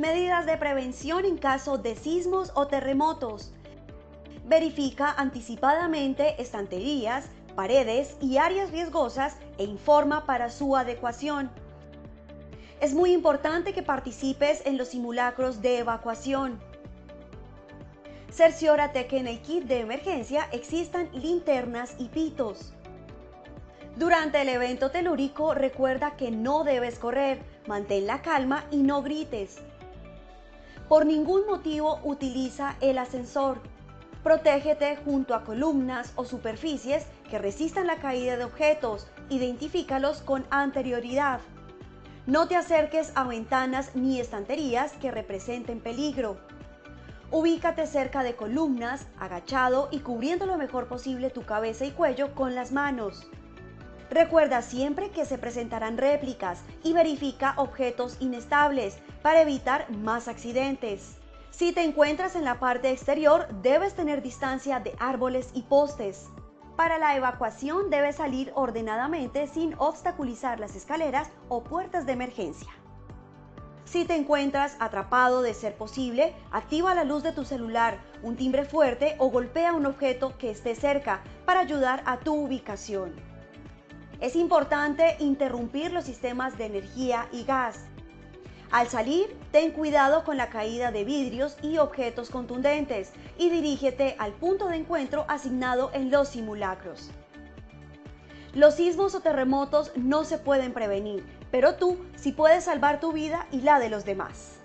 Medidas de prevención en caso de sismos o terremotos. Verifica anticipadamente estanterías, paredes y áreas riesgosas e informa para su adecuación. Es muy importante que participes en los simulacros de evacuación. Cerciórate que en el kit de emergencia existan linternas y pitos. Durante el evento telúrico recuerda que no debes correr, mantén la calma y no grites. Por ningún motivo utiliza el ascensor. Protégete junto a columnas o superficies que resistan la caída de objetos. Identifícalos con anterioridad. No te acerques a ventanas ni estanterías que representen peligro. Ubícate cerca de columnas, agachado y cubriendo lo mejor posible tu cabeza y cuello con las manos. Recuerda siempre que se presentarán réplicas y verifica objetos inestables para evitar más accidentes. Si te encuentras en la parte exterior, debes tener distancia de árboles y postes. Para la evacuación debes salir ordenadamente sin obstaculizar las escaleras o puertas de emergencia. Si te encuentras atrapado de ser posible, activa la luz de tu celular, un timbre fuerte o golpea un objeto que esté cerca para ayudar a tu ubicación. Es importante interrumpir los sistemas de energía y gas. Al salir, ten cuidado con la caída de vidrios y objetos contundentes y dirígete al punto de encuentro asignado en los simulacros. Los sismos o terremotos no se pueden prevenir, pero tú sí puedes salvar tu vida y la de los demás.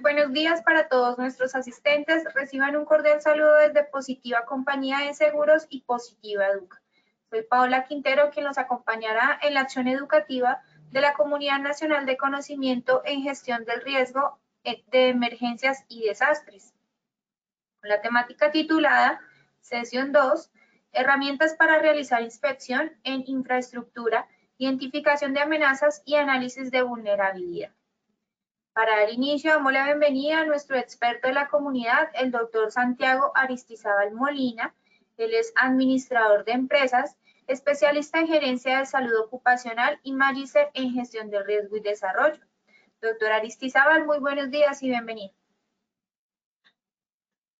buenos días para todos nuestros asistentes. Reciban un cordial saludo desde Positiva Compañía de Seguros y Positiva Educa. Soy Paola Quintero, quien nos acompañará en la acción educativa de la Comunidad Nacional de Conocimiento en Gestión del Riesgo eh, de Emergencias y Desastres. Con la temática titulada Sesión 2, Herramientas para realizar inspección en infraestructura, identificación de amenazas y análisis de vulnerabilidad. Para dar inicio, damos la bienvenida a nuestro experto de la comunidad, el doctor Santiago Aristizábal Molina, él es administrador de empresas, especialista en gerencia de salud ocupacional y magíster en gestión de riesgo y desarrollo. Doctor Aristizábal, muy buenos días y bienvenido.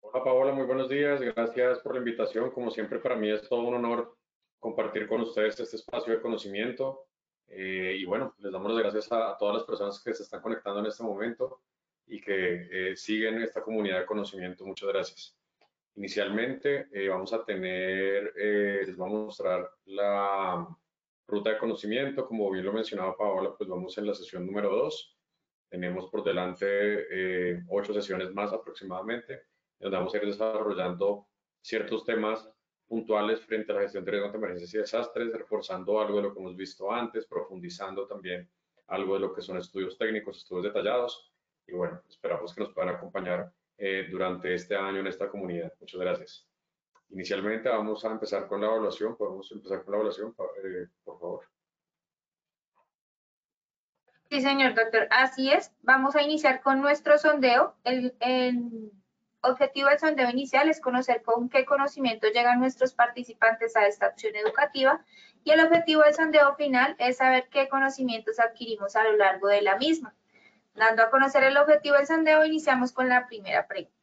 Hola Paola, muy buenos días. Gracias por la invitación. Como siempre, para mí es todo un honor compartir con ustedes este espacio de conocimiento. Eh, y bueno, les damos las gracias a, todas las personas que se están conectando en este momento y que eh, siguen esta comunidad de conocimiento. Muchas gracias. Inicialmente eh, vamos a tener, eh, les vamos a mostrar la ruta de conocimiento, como bien lo mencionaba Paola, pues vamos en la sesión número 2. Tenemos por delante eh, ocho sesiones más aproximadamente, donde vamos a ir desarrollando ciertos temas puntuales frente a la gestión de riesgos de emergencias y desastres, reforzando algo de lo que hemos visto antes, profundizando también algo de lo que son estudios técnicos, estudios detallados. Y bueno, esperamos que nos puedan acompañar eh, durante este año en esta comunidad. Muchas gracias. Inicialmente vamos a empezar con la evaluación. Podemos empezar con la evaluación, eh, por favor. Sí, señor doctor. Así es. Vamos a iniciar con nuestro sondeo. El, el, objetivo del sondeo inicial es conocer con qué conocimiento llegan nuestros participantes a esta acción educativa y el objetivo del sondeo final es saber qué conocimientos adquirimos a lo largo de la misma. Dando a conocer el objetivo del sondeo, iniciamos con la primera pregunta.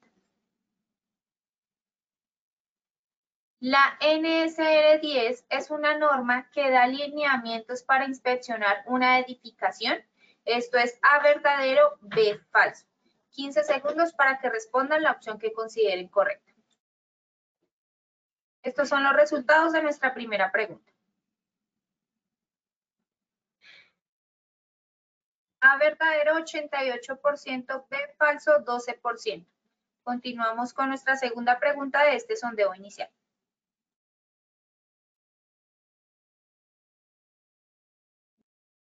La NSR 10 es una norma que da lineamientos para inspeccionar una edificación. Esto es A verdadero, B falso. 15 segundos para que respondan la opción que consideren correcta. Estos son los resultados de nuestra primera pregunta. A verdadero 88%, B falso 12%. Continuamos con nuestra segunda pregunta de este sondeo inicial.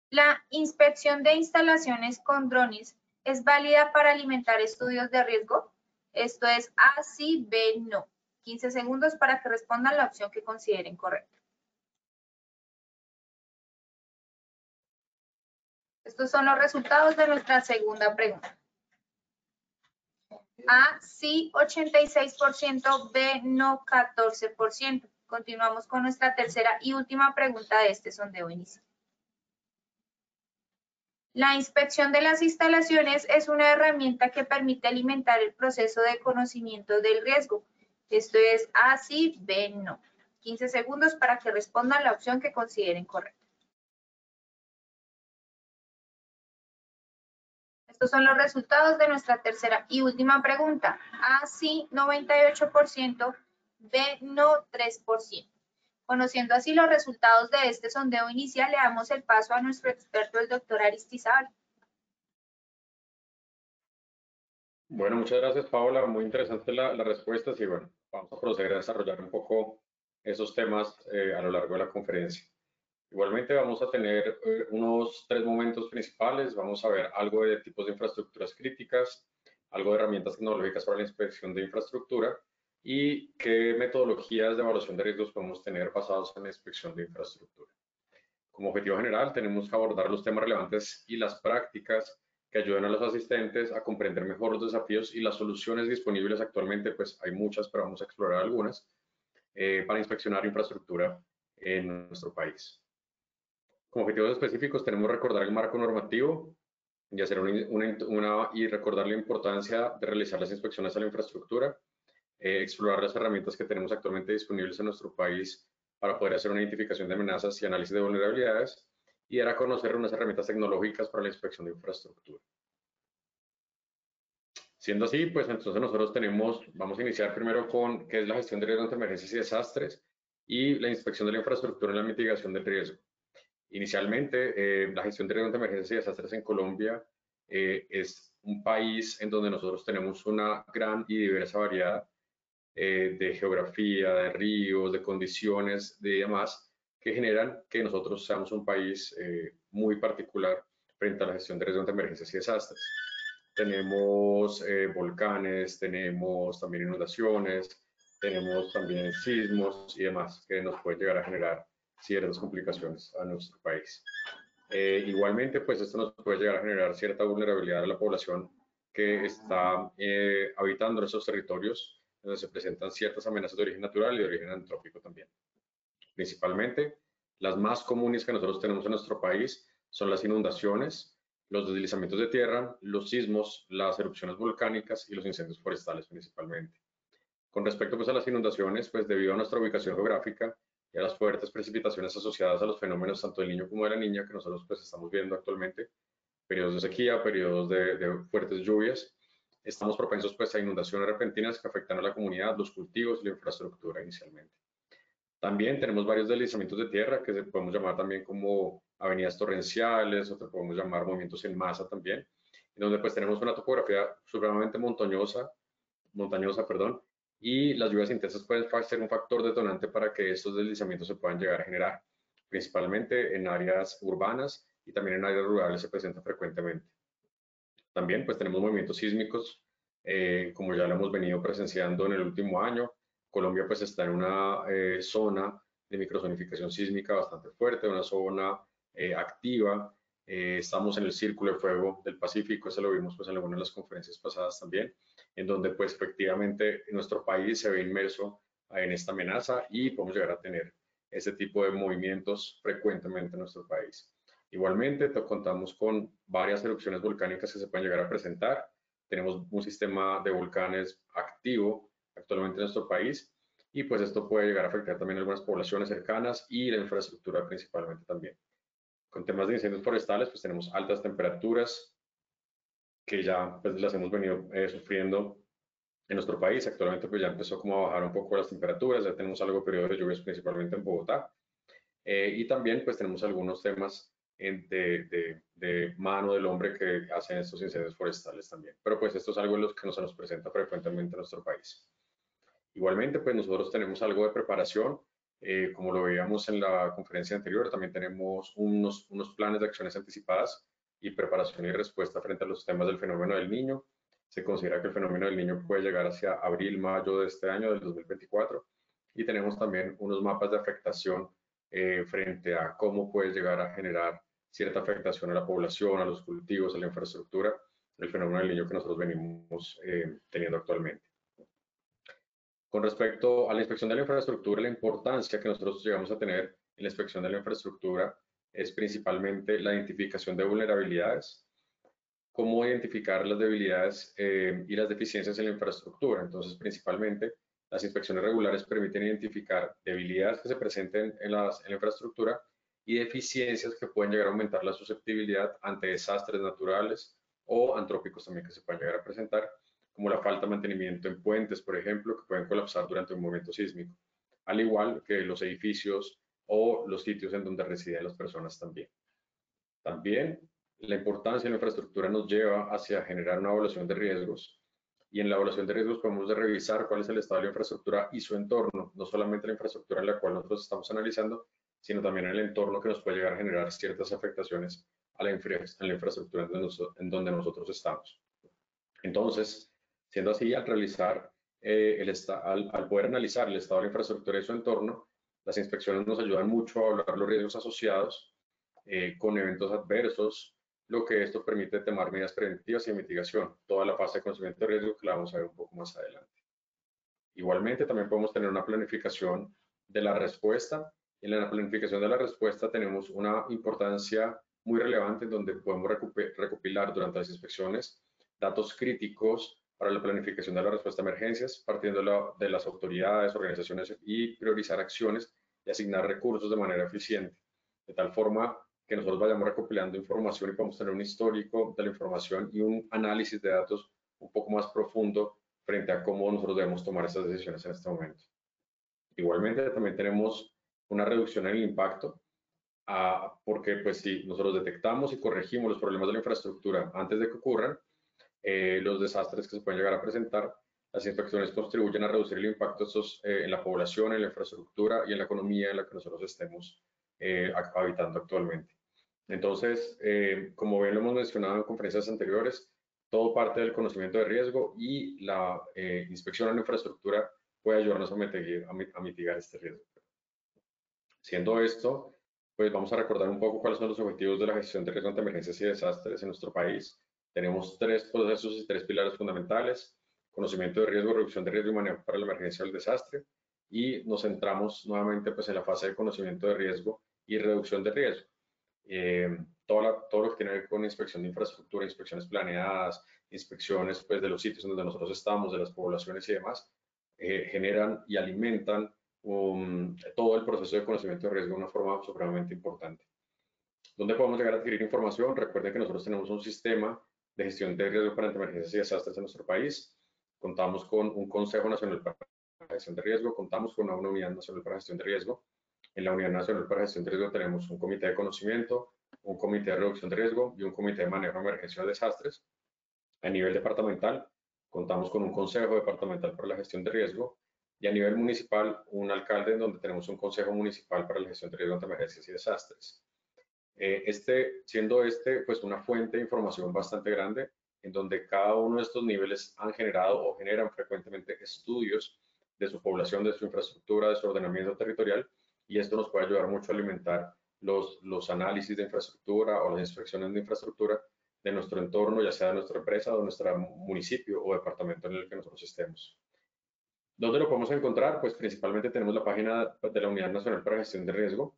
La inspección de instalaciones con drones es válida para alimentar estudios de riesgo. Esto es A, sí, B, no. 15 segundos para que respondan la opción que consideren correcta. Estos son los resultados de nuestra segunda pregunta. A, sí, 86%, B, no, 14%. Continuamos con nuestra tercera y última pregunta de este sondeo inicial. La inspección de las instalaciones es una herramienta que permite alimentar el proceso de conocimiento del riesgo. Esto es A, sí, B, no. 15 segundos para que respondan la opción que consideren correcta. Estos son los resultados de nuestra tercera y última pregunta. A, sí, 98%, B, no, 3%. Conociendo así los resultados de este sondeo inicial, le damos el paso a nuestro experto, el doctor Aristizabal. Bueno, muchas gracias, Paola. Muy interesante la, la respuesta. Y bueno, vamos a proceder a desarrollar un poco esos temas eh, a lo largo de la conferencia. Igualmente vamos a tener eh, unos tres momentos principales. Vamos a ver algo de tipos de infraestructuras críticas, algo de herramientas tecnológicas para la inspección de infraestructura y qué metodologías de evaluación de riesgos podemos tener basados en la inspección de infraestructura. Como objetivo general, tenemos que abordar los temas relevantes y las prácticas que ayuden a los asistentes a comprender mejor los desafíos y las soluciones disponibles actualmente, pues hay muchas, pero vamos a explorar algunas, eh, para inspeccionar infraestructura en nuestro país. Como objetivos específicos tenemos recordar el marco normativo y, hacer una, y recordar la importancia de realizar las inspecciones a la infraestructura, eh, explorar las herramientas que tenemos actualmente disponibles en nuestro país para poder hacer una identificación de amenazas y análisis de vulnerabilidades y dar a conocer unas herramientas tecnológicas para la inspección de infraestructura. Siendo así, pues entonces nosotros tenemos, vamos a iniciar primero con qué es la gestión de riesgos ante emergencias y desastres y la inspección de la infraestructura y la mitigación del riesgo. Inicialmente, eh, la gestión de riesgos ante emergencias y desastres en Colombia eh, es un país en donde nosotros tenemos una gran y diversa variedad eh, de geografía, de ríos, de condiciones, de demás, que generan que nosotros seamos un país eh, muy particular frente a la gestión de riesgos de emergencias y desastres. Tenemos eh, volcanes, tenemos también inundaciones, tenemos también sismos y demás que nos pueden llegar a generar ciertas complicaciones a nuestro país. igualmente, pues esto nos puede llegar a generar cierta vulnerabilidad a la población que está habitando en esos territorios donde se presentan ciertas amenazas de origen natural y de origen antrópico también. Principalmente, las más comunes que nosotros tenemos en nuestro país son las inundaciones, los deslizamientos de tierra, los sismos, las erupciones volcánicas y los incendios forestales principalmente. Con respecto pues, a las inundaciones, pues debido a nuestra ubicación geográfica y a las fuertes precipitaciones asociadas a los fenómenos tanto del niño como de la niña que nosotros pues estamos viendo actualmente, periodos de sequía, periodos de, de fuertes lluvias, estamos propensos pues, a inundaciones repentinas que afectan a la comunidad, los cultivos y la infraestructura inicialmente. También tenemos varios deslizamientos de tierra que podemos llamar también como avenidas torrenciales o podemos llamar movimientos en masa también, en donde pues tenemos una topografía supremamente montañosa, montañosa, perdón, y las lluvias intensas pueden ser un factor detonante para que estos deslizamientos se puedan llegar a generar, principalmente en áreas urbanas y también en áreas rurales se presenta frecuentemente. También pues tenemos movimientos sísmicos, eh, como ya lo hemos venido presenciando en el último año. Colombia pues está en una eh, zona de microzonificación sísmica bastante fuerte, una zona eh, activa. estamos en el círculo de fuego del Pacífico, eso lo vimos pues en algunas de las conferencias pasadas también, en donde pues efectivamente nuestro país se ve inmerso en esta amenaza y podemos llegar a tener ese tipo de movimientos frecuentemente en nuestro país. Igualmente, contamos con varias erupciones volcánicas que se pueden llegar a presentar. Tenemos un sistema de volcanes activo actualmente en nuestro país y pues esto puede llegar a afectar también algunas poblaciones cercanas y la infraestructura principalmente también. Con temas de incendios forestales, pues tenemos altas temperaturas que ya pues las hemos venido eh, sufriendo en nuestro país. Actualmente pues ya empezó como a bajar un poco las temperaturas, ya tenemos algo de periodo de lluvias principalmente en Bogotá. Eh, y también pues tenemos algunos temas de, de, mano del hombre que hacen estos incendios forestales también. Pero pues esto es algo en lo que no se nos presenta frecuentemente en nuestro país. Igualmente, pues nosotros tenemos algo de preparación, eh, como lo veíamos en la conferencia anterior, también tenemos unos, unos planes de acciones anticipadas y preparación y respuesta frente a los temas del fenómeno del niño. Se considera que el fenómeno del niño puede llegar hacia abril, mayo de este año, del 2024. Y tenemos también unos mapas de afectación eh, frente a cómo puede llegar a generar cierta afectación a la población, a los cultivos, a la infraestructura, el fenómeno del niño que nosotros venimos eh, teniendo actualmente. Con respecto a la inspección de la infraestructura, la importancia que nosotros llegamos a tener en la inspección de la infraestructura es principalmente la identificación de vulnerabilidades, cómo identificar las debilidades eh, y las deficiencias en la infraestructura. Entonces, principalmente, las inspecciones regulares permiten identificar debilidades que se presenten en, la infraestructura y deficiencias que pueden llegar a aumentar la susceptibilidad ante desastres naturales o antrópicos también que se pueden llegar a presentar, como la falta de mantenimiento en puentes, por ejemplo, que pueden colapsar durante un movimiento sísmico, al igual que los edificios o los sitios en donde residen las personas también. También la importancia de la infraestructura nos lleva hacia generar una evaluación de riesgos y en la evaluación de riesgos podemos revisar cuál es el estado de la infraestructura y su entorno, no solamente la infraestructura en la cual nosotros estamos analizando, sino también el entorno que nos puede llegar a generar ciertas afectaciones a la, infraestructura en, donde nosotros estamos. Entonces, siendo así, al realizar, eh, el al, al poder analizar el estado de la infraestructura y su entorno, las inspecciones nos ayudan mucho a hablar los riesgos asociados eh, con eventos adversos, lo que esto permite tomar medidas preventivas y mitigación, toda la fase de conocimiento de riesgo que la vamos a ver un poco más adelante. Igualmente, también podemos tener una planificación de la respuesta. En la planificación de la respuesta tenemos una importancia muy relevante en donde podemos recopilar durante las inspecciones datos críticos para la planificación de la respuesta a emergencias, partiendo de las autoridades, organizaciones y priorizar acciones y asignar recursos de manera eficiente, de tal forma que nosotros vayamos recopilando información y podamos tener un histórico de la información y un análisis de datos un poco más profundo frente a cómo nosotros debemos tomar esas decisiones en este momento. Igualmente también tenemos una reducción en el impacto, ah, porque pues si nosotros detectamos y corregimos los problemas de la infraestructura antes de que ocurran, eh, los desastres que se pueden llegar a presentar, las inspecciones contribuyen a reducir el impacto estos, eh, en la población, en la infraestructura y en la economía en la que nosotros estemos eh, habitando actualmente. Entonces, como bien lo hemos mencionado en conferencias anteriores, todo parte del conocimiento de riesgo y la inspección en la infraestructura puede ayudarnos a mitigar, a mitigar este riesgo. Siendo esto, pues vamos a recordar un poco cuáles son los objetivos de la gestión de riesgo ante emergencias y desastres en nuestro país tenemos tres procesos y tres pilares fundamentales, conocimiento de riesgo, reducción de riesgo y manejo para la emergencia o el desastre. Y nos centramos nuevamente pues, en la fase de conocimiento de riesgo y reducción de riesgo. Eh, todo, todo, lo que tiene que ver con inspección de infraestructura, inspecciones planeadas, inspecciones pues, de los sitios donde nosotros estamos, de las poblaciones y demás, eh, generan y alimentan um, todo el proceso de conocimiento de riesgo de una forma supremamente importante. ¿Dónde podemos llegar a adquirir información? Recuerden que nosotros tenemos un sistema de gestión de riesgo para emergencias y desastres en nuestro país. Contamos con un Consejo Nacional para Gestión de Riesgo, contamos con una Unidad Nacional para Gestión de Riesgo. En la Unidad Nacional para Gestión de Riesgo tenemos un comité de conocimiento, un comité de reducción de riesgo y un comité de manejo de emergencias y desastres. A nivel departamental, contamos con un consejo departamental para la gestión de riesgo y a nivel municipal, un alcalde en donde tenemos un consejo municipal para la gestión de riesgo ante emergencias y desastres. Eh, este, siendo este pues una fuente de información bastante grande en donde cada uno de estos niveles han generado o generan frecuentemente estudios de su población, de su infraestructura, de su ordenamiento territorial y esto nos puede ayudar mucho a alimentar los, los análisis de infraestructura o las inspecciones de infraestructura de nuestro entorno, ya sea de nuestra empresa o de nuestro municipio o departamento en el que nosotros estemos. ¿Dónde lo podemos encontrar? Pues principalmente tenemos la página de la Unidad Nacional para Gestión de Riesgo,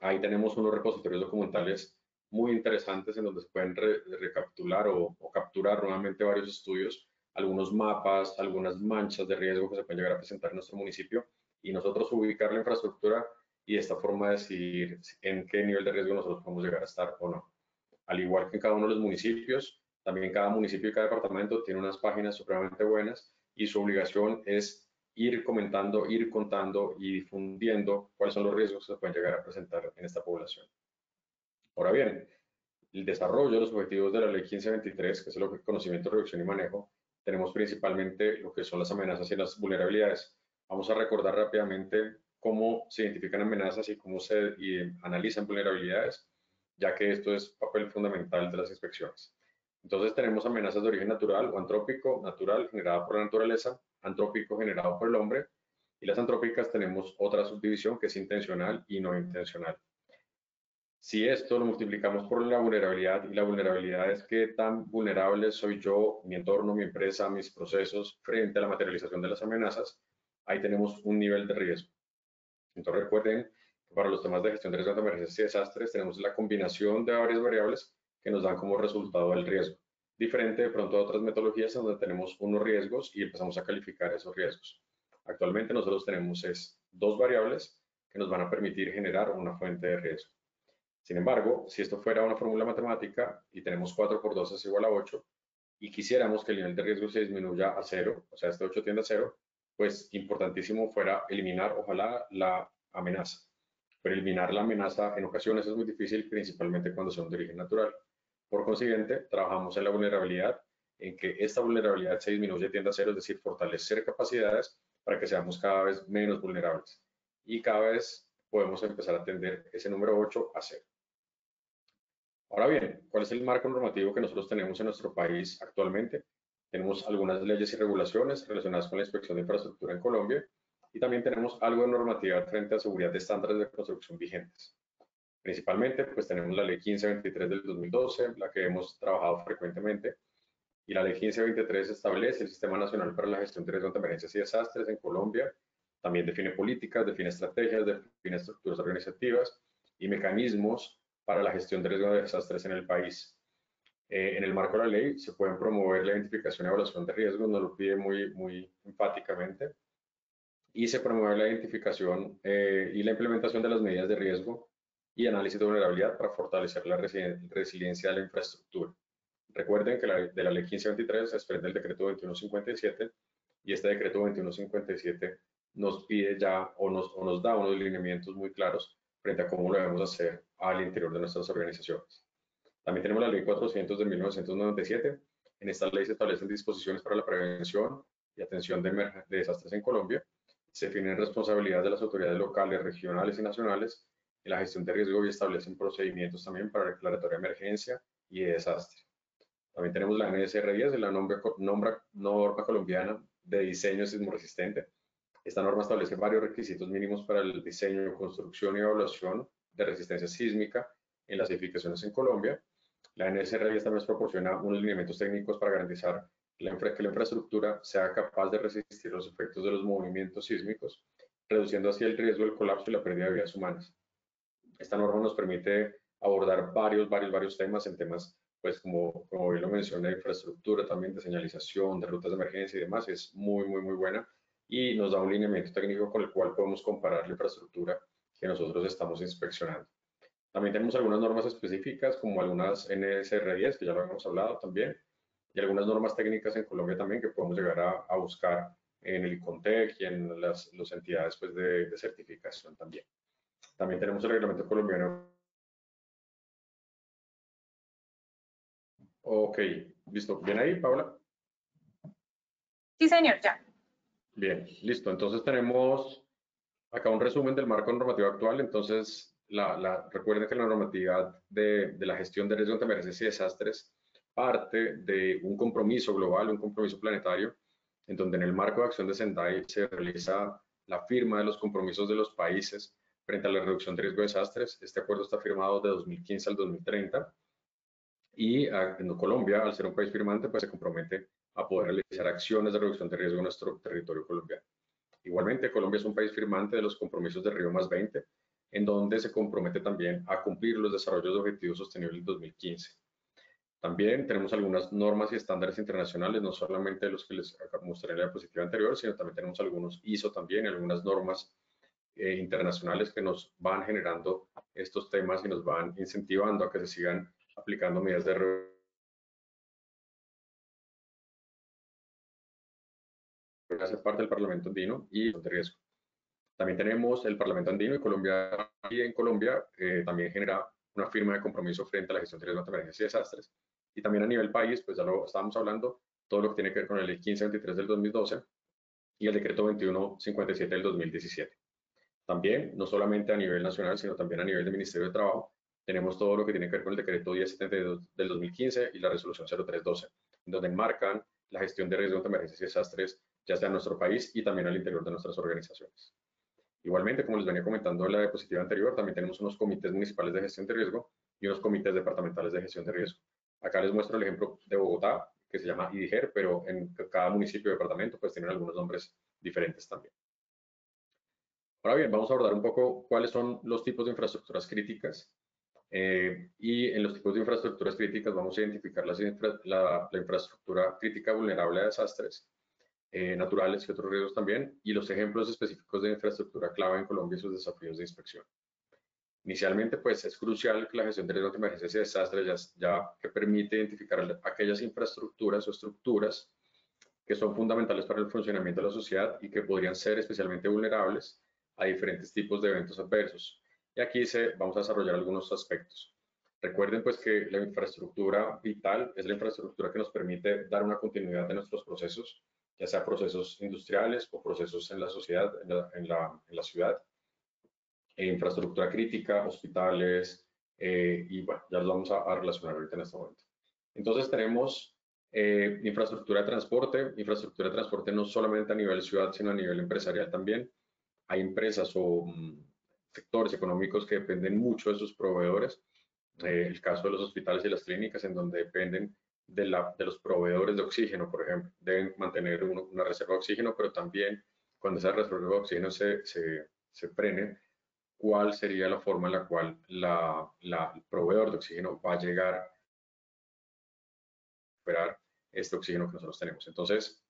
Ahí tenemos unos repositorios documentales muy interesantes en donde se pueden recapitular o, capturar nuevamente varios estudios, algunos mapas, algunas manchas de riesgo que se pueden llegar a presentar en nuestro municipio y nosotros ubicar la infraestructura y de esta forma decidir en qué nivel de riesgo nosotros podemos llegar a estar o no. Al igual que en cada uno de los municipios, también cada municipio y cada departamento tiene unas páginas supremamente buenas y su obligación es ir comentando, ir contando y difundiendo cuáles son los riesgos que se pueden llegar a presentar en esta población. Ahora bien, el desarrollo de los objetivos de la Ley 1523, que es el conocimiento, reducción y manejo, tenemos principalmente lo que son las amenazas y las vulnerabilidades. Vamos a recordar rápidamente cómo se identifican amenazas y cómo se analizan vulnerabilidades, ya que esto es papel fundamental de las inspecciones. Entonces tenemos amenazas de origen natural o antrópico, natural, generada por la naturaleza, antrópico generado por el hombre, y las antrópicas tenemos otra subdivisión que es intencional y no intencional. Si esto lo multiplicamos por la vulnerabilidad, y la vulnerabilidad es que tan vulnerable soy yo, mi entorno, mi empresa, mis procesos frente a la materialización de las amenazas, ahí tenemos un nivel de riesgo. Entonces recuerden que para los temas de gestión de riesgo de emergencias y desastres tenemos la combinación de varias variables que nos dan como resultado el riesgo. Diferente de pronto a otras metodologías donde tenemos unos riesgos y empezamos a calificar esos riesgos. Actualmente nosotros tenemos es dos variables que nos van a permitir generar una fuente de riesgo. Sin embargo, si esto fuera una fórmula matemática y tenemos 4 por 2 es igual a 8 y quisiéramos que el nivel de riesgo se disminuya a 0, o sea, este 8 tiende a 0, pues importantísimo fuera eliminar, ojalá, la amenaza. Pero eliminar la amenaza en ocasiones es muy difícil, principalmente cuando son de origen natural. Por consiguiente, trabajamos en la vulnerabilidad, en que esta vulnerabilidad se disminuye, tiende a cero, es decir, fortalecer capacidades para que seamos cada vez menos vulnerables. Y cada vez podemos empezar a atender ese número 8 a 0. Ahora bien, ¿cuál es el marco normativo que nosotros tenemos en nuestro país actualmente? Tenemos algunas leyes y regulaciones relacionadas con la inspección de infraestructura en Colombia y también tenemos algo de normatividad frente a seguridad de estándares de construcción vigentes. Principalmente, pues tenemos la ley 1523 del 2012, la que hemos trabajado frecuentemente, y la ley 1523 establece el Sistema Nacional para la Gestión de Riesgos de Emergencias y Desastres en Colombia, también define políticas, define estrategias, define estructuras organizativas y mecanismos para la gestión de riesgos de desastres en el país. Eh, en el marco de la ley se pueden promover la identificación y evaluación de riesgos, nos lo pide muy, muy enfáticamente, y se promueve la identificación eh, y la implementación de las medidas de riesgo y análisis de vulnerabilidad para fortalecer la resiliencia de la infraestructura. Recuerden que la, de la ley 1523 se desprende el decreto 2157 y este decreto 2157 nos pide ya o nos, o nos da unos lineamientos muy claros frente a cómo lo debemos hacer al interior de nuestras organizaciones. También tenemos la ley 400 de 1997. En esta ley se establecen disposiciones para la prevención y atención de, de desastres en Colombia. Se definen responsabilidades de las autoridades locales, regionales y nacionales en la gestión de riesgo y establecen procedimientos también para declaratoria de emergencia y de desastre. También tenemos la NSR 10, la norma, colombiana de diseño sismo resistente. Esta norma establece varios requisitos mínimos para el diseño, construcción y evaluación de resistencia sísmica en las edificaciones en Colombia. La NSR 10 también proporciona unos lineamientos técnicos para garantizar que la infraestructura sea capaz de resistir los efectos de los movimientos sísmicos, reduciendo así el riesgo del colapso y la pérdida de vidas humanas. Esta norma nos permite abordar varios, varios, varios temas en temas, pues como, como bien lo mencioné, infraestructura, también de señalización, de rutas de emergencia y demás, es muy, muy, muy buena y nos da un lineamiento técnico con el cual podemos comparar la infraestructura que nosotros estamos inspeccionando. También tenemos algunas normas específicas, como algunas NSR10, que ya lo hemos hablado también, y algunas normas técnicas en Colombia también que podemos llegar a, buscar en el ICONTEC y en las, las entidades pues, de, de certificación también. También tenemos el reglamento colombiano. Ok, listo. ¿Bien ahí, Paula? Sí, señor, ya. Bien, listo. Entonces tenemos acá un resumen del marco normativo actual. Entonces, la, la, recuerden que la normatividad de, de la gestión de riesgos de emergencias y desastres parte de un compromiso global, un compromiso planetario, en donde en el marco de acción de Sendai se realiza la firma de los compromisos de los países frente a la reducción de riesgo de desastres. Este acuerdo está firmado de 2015 al 2030 y ah, en Colombia, al ser un país firmante, pues se compromete a poder realizar acciones de reducción de riesgo en nuestro territorio colombiano. Igualmente, Colombia es un país firmante de los compromisos de Río más 20, en donde se compromete también a cumplir los desarrollos de objetivos sostenibles 2015. También tenemos algunas normas y estándares internacionales, no solamente los que les mostré en la diapositiva anterior, sino también tenemos algunos ISO también, algunas normas eh, internacionales que nos van generando estos temas y nos van incentivando a que se sigan aplicando medidas de hace parte del Parlamento andino y de riesgo. También tenemos el Parlamento andino y Colombia, y en Colombia eh, también genera una firma de compromiso frente a la gestión de riesgos de emergencia y desastres. Y también a nivel país, pues ya lo estábamos hablando, todo lo que tiene que ver con el ley 1523 del 2012 y el decreto 2157 del 2017. También, no solamente a nivel nacional, sino también a nivel del Ministerio de Trabajo, tenemos todo lo que tiene que ver con el decreto 1072 del 2015 y la resolución 0312, donde enmarcan la gestión de riesgos de emergencias y desastres, ya sea en nuestro país y también al interior de nuestras organizaciones. Igualmente, como les venía comentando en la diapositiva anterior, también tenemos unos comités municipales de gestión de riesgo y unos comités departamentales de gestión de riesgo. Acá les muestro el ejemplo de Bogotá, que se llama IDIGER, pero en cada municipio o departamento pues tienen algunos nombres diferentes también. Ahora bien, vamos a abordar un poco cuáles son los tipos de infraestructuras críticas eh, y en los tipos de infraestructuras críticas vamos a identificar la, infraestructura crítica vulnerable a desastres eh, naturales y otros riesgos también, y los ejemplos específicos de infraestructura clave en Colombia y sus desafíos de inspección. Inicialmente, pues es crucial que la gestión de riesgos de emergencias y desastres ya, que permite identificar aquellas infraestructuras o estructuras que son fundamentales para el funcionamiento de la sociedad y que podrían ser especialmente vulnerables a diferentes tipos de eventos adversos. Y aquí se, vamos a desarrollar algunos aspectos. Recuerden pues que la infraestructura vital es la infraestructura que nos permite dar una continuidad de nuestros procesos, ya sea procesos industriales o procesos en la sociedad, en la, en la, ciudad. E infraestructura crítica, hospitales, eh, y bueno, ya los vamos a, relacionar ahorita en este momento. Entonces tenemos eh, infraestructura de transporte, infraestructura de transporte no solamente a nivel ciudad, sino a nivel empresarial también. Hay empresas o mm, sectores económicos que dependen mucho de sus proveedores. Eh, el caso de los hospitales y las clínicas, en donde dependen de, la, de los proveedores de oxígeno, por ejemplo. Deben mantener una reserva de oxígeno, pero también cuando esa reserva de oxígeno se, se, se prene, cuál sería la forma en la cual la, la, el proveedor de oxígeno va a llegar a recuperar este oxígeno que nosotros tenemos. Entonces,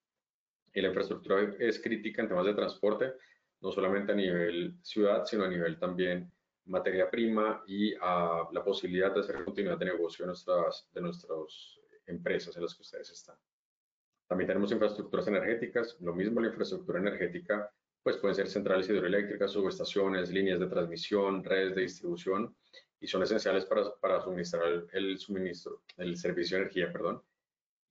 la infraestructura es crítica en temas de transporte, no solamente a nivel ciudad, sino a nivel también materia prima y a la posibilidad de hacer continuidad de negocio de nuestras, de nuestras empresas en las que ustedes están. También tenemos infraestructuras energéticas, lo mismo la infraestructura energética, pues pueden ser centrales hidroeléctricas, subestaciones, líneas de transmisión, redes de distribución, y son esenciales para, para suministrar el, suministro, el servicio de energía, perdón,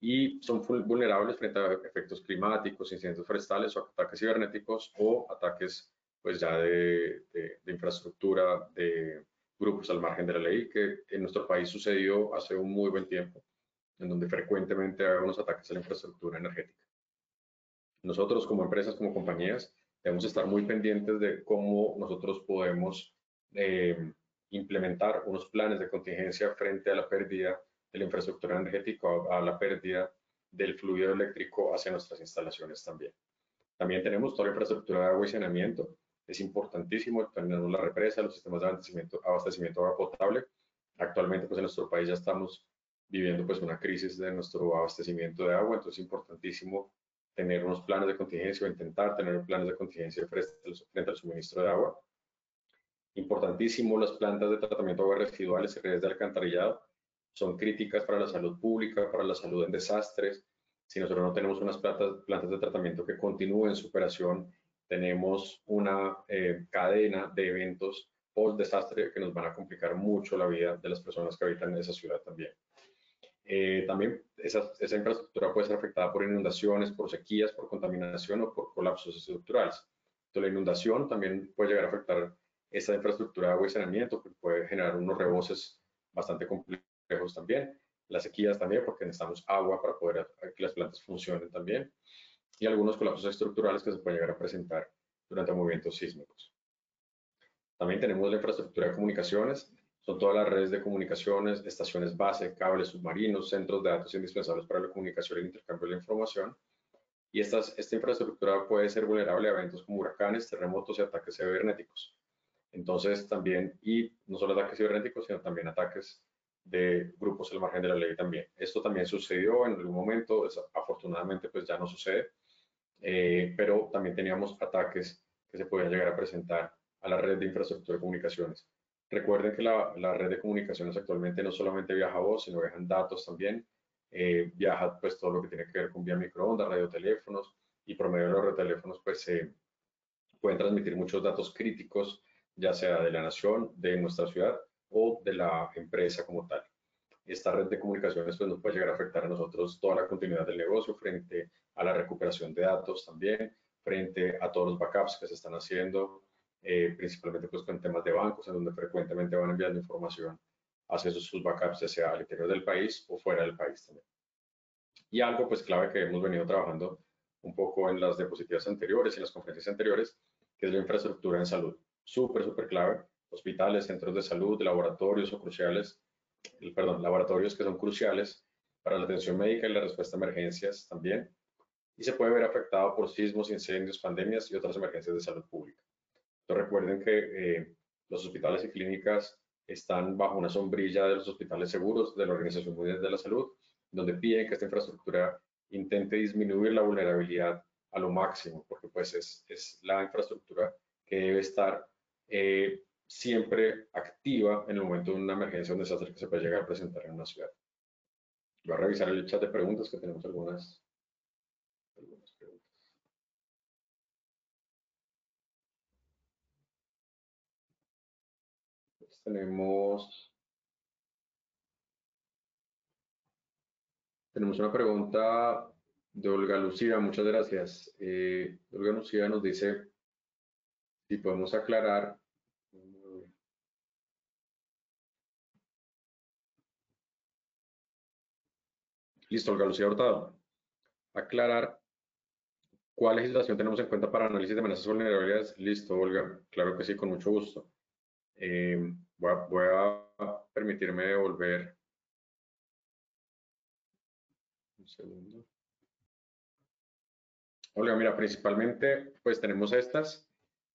y son vulnerables frente a efectos climáticos, incendios forestales o ataques cibernéticos o ataques pues ya de, de, infraestructura de grupos al margen de la ley, que en nuestro país sucedió hace un muy buen tiempo, en donde frecuentemente hay unos ataques a la infraestructura energética. Nosotros como empresas, como compañías, debemos estar muy pendientes de cómo nosotros podemos eh, implementar unos planes de contingencia frente a la pérdida de la infraestructura energética a la pérdida del fluido eléctrico hacia nuestras instalaciones también. También tenemos toda la infraestructura de agua y saneamiento. Es importantísimo tener la represa, los sistemas de abastecimiento, abastecimiento de agua potable. Actualmente, pues en nuestro país ya estamos viviendo pues una crisis de nuestro abastecimiento de agua, entonces es importantísimo tener unos planes de contingencia o intentar tener planes de contingencia frente al suministro de agua. Importantísimo las plantas de tratamiento de aguas residuales y redes de alcantarillado son críticas para la salud pública, para la salud en desastres. Si nosotros no tenemos unas plantas, de tratamiento que continúen su operación, tenemos una eh, cadena de eventos post desastre que nos van a complicar mucho la vida de las personas que habitan en esa ciudad también. Eh, también esa, esa, infraestructura puede ser afectada por inundaciones, por sequías, por contaminación o por colapsos estructurales. Entonces, la inundación también puede llegar a afectar esa infraestructura de agua y saneamiento, porque puede generar unos reboses bastante complejos también, las sequías también, porque necesitamos agua para poder que las plantas funcionen también, y algunos colapsos estructurales que se pueden llegar a presentar durante movimientos sísmicos. También tenemos la infraestructura de comunicaciones, son todas las redes de comunicaciones, estaciones base, cables submarinos, centros de datos indispensables para la comunicación y el intercambio de la información. Y estas, esta infraestructura puede ser vulnerable a eventos como huracanes, terremotos y ataques cibernéticos. Entonces también, y no solo ataques cibernéticos, sino también ataques de grupos al margen de la ley también. Esto también sucedió en algún momento, afortunadamente pues ya no sucede, eh, pero también teníamos ataques que se podían llegar a presentar a la red de infraestructura de comunicaciones. Recuerden que la, la red de comunicaciones actualmente no solamente viaja voz, sino viajan datos también, eh, viaja pues todo lo que tiene que ver con vía microondas, radioteléfonos y por medio de los radioteléfonos pues se pueden transmitir muchos datos críticos, ya sea de la nación, de nuestra ciudad o de la empresa como tal. Esta red de comunicaciones pues, nos puede llegar a afectar a nosotros toda la continuidad del negocio frente a la recuperación de datos también, frente a todos los backups que se están haciendo, eh, principalmente pues con temas de bancos, en donde frecuentemente van enviando información hacia sus backups, ya sea al interior del país o fuera del país también. Y algo pues clave que hemos venido trabajando un poco en las diapositivas anteriores y en las conferencias anteriores, que es la infraestructura en salud. Súper, súper clave hospitales, centros de salud, laboratorios o cruciales, perdón, laboratorios que son cruciales para la atención médica y la respuesta a emergencias también, y se puede ver afectado por sismos, incendios, pandemias y otras emergencias de salud pública. Entonces recuerden que eh, los hospitales y clínicas están bajo una sombrilla de los hospitales seguros de la Organización Mundial de la Salud, donde piden que esta infraestructura intente disminuir la vulnerabilidad a lo máximo, porque pues es, es la infraestructura que debe estar eh, siempre activa en el momento de una emergencia o un desastre que se puede llegar a presentar en una ciudad. Voy a revisar el chat de preguntas, que tenemos algunas, tenemos, tenemos una pregunta de Olga Lucía, muchas gracias. Eh, Olga Lucía nos dice si podemos aclarar Listo, Olga Lucía Hurtado. Aclarar cuál legislación tenemos en cuenta para análisis de amenazas y vulnerabilidades. Listo, Olga. Claro que sí, con mucho gusto. Eh, voy, a, permitirme devolver. Un segundo. Olga, mira, principalmente, pues tenemos estas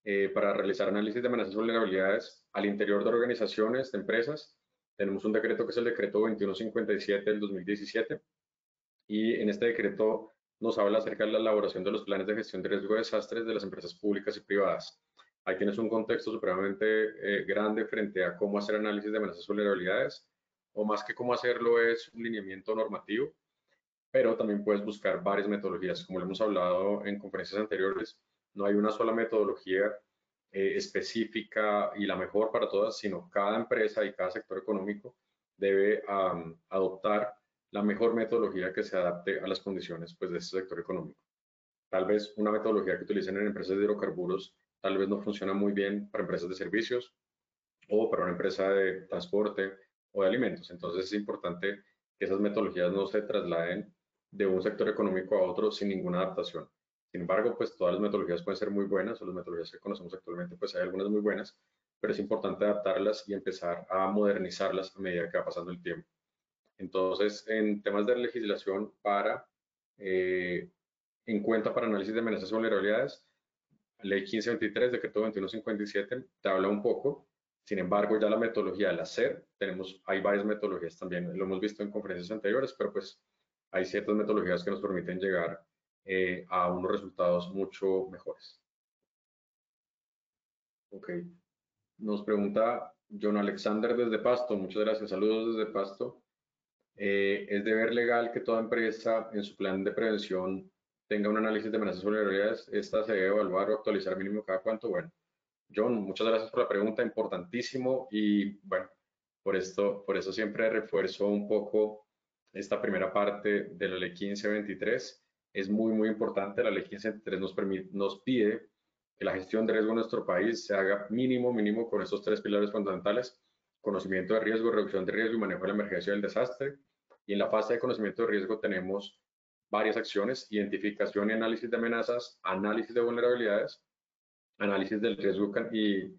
eh, para realizar análisis de amenazas y vulnerabilidades al interior de organizaciones, de empresas. Tenemos un decreto que es el decreto 2157 del 2017 y en este decreto nos habla acerca de la elaboración de los planes de gestión de riesgo de desastres de las empresas públicas y privadas. Ahí tienes un contexto supremamente eh, grande frente a cómo hacer análisis de amenazas y vulnerabilidades, o más que cómo hacerlo es un lineamiento normativo, pero también puedes buscar varias metodologías. Como lo hemos hablado en conferencias anteriores, no hay una sola metodología eh, específica y la mejor para todas, sino cada empresa y cada sector económico debe adoptar la mejor metodología que se adapte a las condiciones pues, de este sector económico. Tal vez una metodología que utilicen en empresas de hidrocarburos tal vez no funciona muy bien para empresas de servicios o para una empresa de transporte o de alimentos. Entonces es importante que esas metodologías no se trasladen de un sector económico a otro sin ninguna adaptación. Sin embargo, pues todas las metodologías pueden ser muy buenas, o las metodologías que conocemos actualmente, pues hay algunas muy buenas, pero es importante adaptarlas y empezar a modernizarlas a medida que va pasando el tiempo. Entonces, en temas de legislación para, eh, en cuenta para análisis de amenazas y vulnerabilidades, ley 1523, decreto 2157, te habla un poco. Sin embargo, ya la metodología del hacer, tenemos, hay varias metodologías también, lo hemos visto en conferencias anteriores, pero pues hay ciertas metodologías que nos permiten llegar eh, a unos resultados mucho mejores. Ok. Nos pregunta John Alexander desde Pasto. Muchas gracias. Saludos desde Pasto. Eh, es deber legal que toda empresa en su plan de prevención tenga un análisis de amenazas vulnerabilidades. Esta se debe evaluar o actualizar mínimo cada cuánto. Bueno, John, muchas gracias por la pregunta, importantísimo. Y bueno, por, esto, por eso siempre refuerzo un poco esta primera parte de la ley 1523. Es muy, muy importante. La ley 1523 nos, permite, nos pide que la gestión de riesgo en nuestro país se haga mínimo, mínimo con estos tres pilares fundamentales conocimiento de riesgo, reducción de riesgo y manejo de la emergencia del desastre. Y en la fase de conocimiento de riesgo tenemos varias acciones, identificación y análisis de amenazas, análisis de vulnerabilidades, análisis del riesgo y,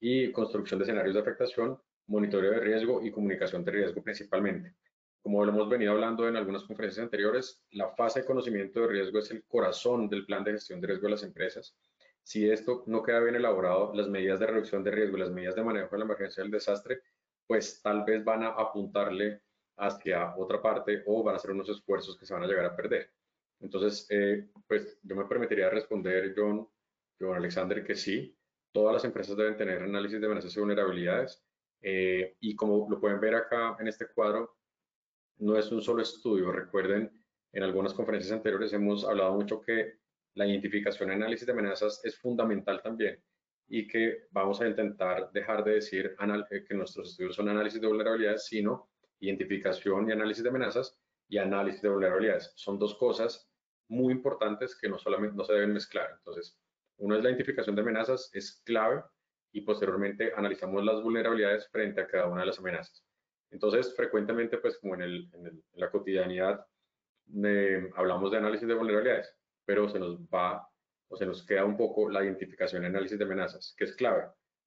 y construcción de escenarios de afectación, monitoreo de riesgo y comunicación de riesgo principalmente. Como lo hemos venido hablando en algunas conferencias anteriores, la fase de conocimiento de riesgo es el corazón del plan de gestión de riesgo de las empresas si esto no queda bien elaborado, las medidas de reducción de riesgo, las medidas de manejo de la emergencia del desastre, pues tal vez van a apuntarle hacia otra parte o van a ser unos esfuerzos que se van a llegar a perder. Entonces, eh, pues yo me permitiría responder, John, John Alexander, que sí, todas las empresas deben tener análisis de amenazas y vulnerabilidades. Eh, y como lo pueden ver acá en este cuadro, no es un solo estudio. Recuerden, en algunas conferencias anteriores hemos hablado mucho que la identificación y análisis de amenazas es fundamental también y que vamos a intentar dejar de decir eh, que nuestros estudios son análisis de vulnerabilidades, sino identificación y análisis de amenazas y análisis de vulnerabilidades. Son dos cosas muy importantes que no solamente no se deben mezclar. Entonces, uno es la identificación de amenazas, es clave, y posteriormente analizamos las vulnerabilidades frente a cada una de las amenazas. Entonces, frecuentemente, pues como en, la cotidianidad, eh, hablamos de análisis de vulnerabilidades pero se nos va o se nos queda un poco la identificación y análisis de amenazas, que es clave.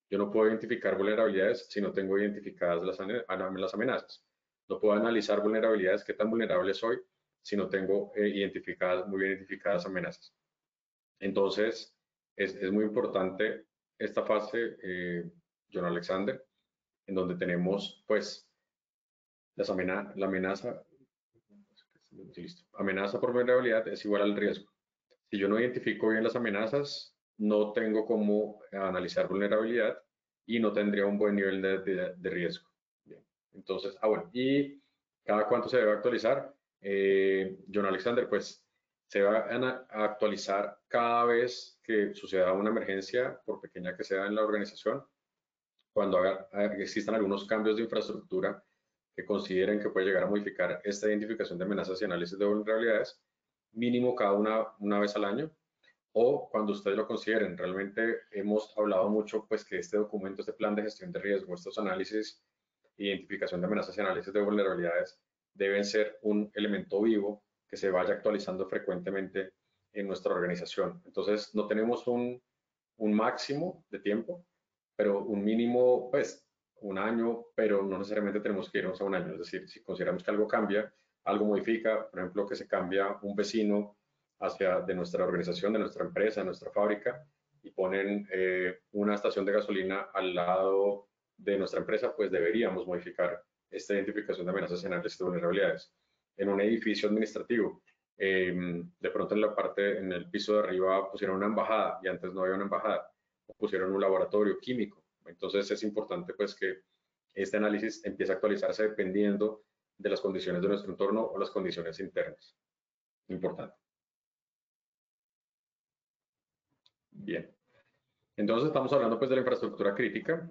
Yo no puedo identificar vulnerabilidades si no tengo identificadas las, amenazas. No puedo analizar vulnerabilidades, qué tan vulnerable soy, si no tengo eh, identificadas, muy bien identificadas amenazas. Entonces, es, es, muy importante esta fase, eh, John Alexander, en donde tenemos pues las la amenaza, listo, amenaza por vulnerabilidad es igual al riesgo. Si yo no identifico bien las amenazas, no tengo cómo analizar vulnerabilidad y no tendría un buen nivel de, de, riesgo. Entonces, ah, bueno, y cada cuánto se debe actualizar. Eh, John Alexander, pues se va a actualizar cada vez que suceda una emergencia, por pequeña que sea en la organización, cuando existan algunos cambios de infraestructura que consideren que puede llegar a modificar esta identificación de amenazas y análisis de vulnerabilidades, mínimo cada una, una vez al año, o cuando ustedes lo consideren. Realmente hemos hablado mucho pues que este documento, este plan de gestión de riesgo, estos análisis, identificación de amenazas y análisis de vulnerabilidades deben ser un elemento vivo que se vaya actualizando frecuentemente en nuestra organización. Entonces, no tenemos un, un máximo de tiempo, pero un mínimo, pues, un año, pero no necesariamente tenemos que irnos a un año. Es decir, si consideramos que algo cambia, algo modifica, por ejemplo, que se cambia un vecino hacia de nuestra organización, de nuestra empresa, de nuestra fábrica, y ponen eh, una estación de gasolina al lado de nuestra empresa, pues deberíamos modificar esta identificación de amenazas y análisis de vulnerabilidades en un edificio administrativo. Em, de pronto en la parte, en el piso de arriba pusieron una embajada y antes no había una embajada, pusieron un laboratorio químico. Entonces es importante pues que este análisis empiece a actualizarse dependiendo de las condiciones de nuestro entorno o las condiciones internas. Importante. Bien. Entonces estamos hablando pues de la infraestructura crítica.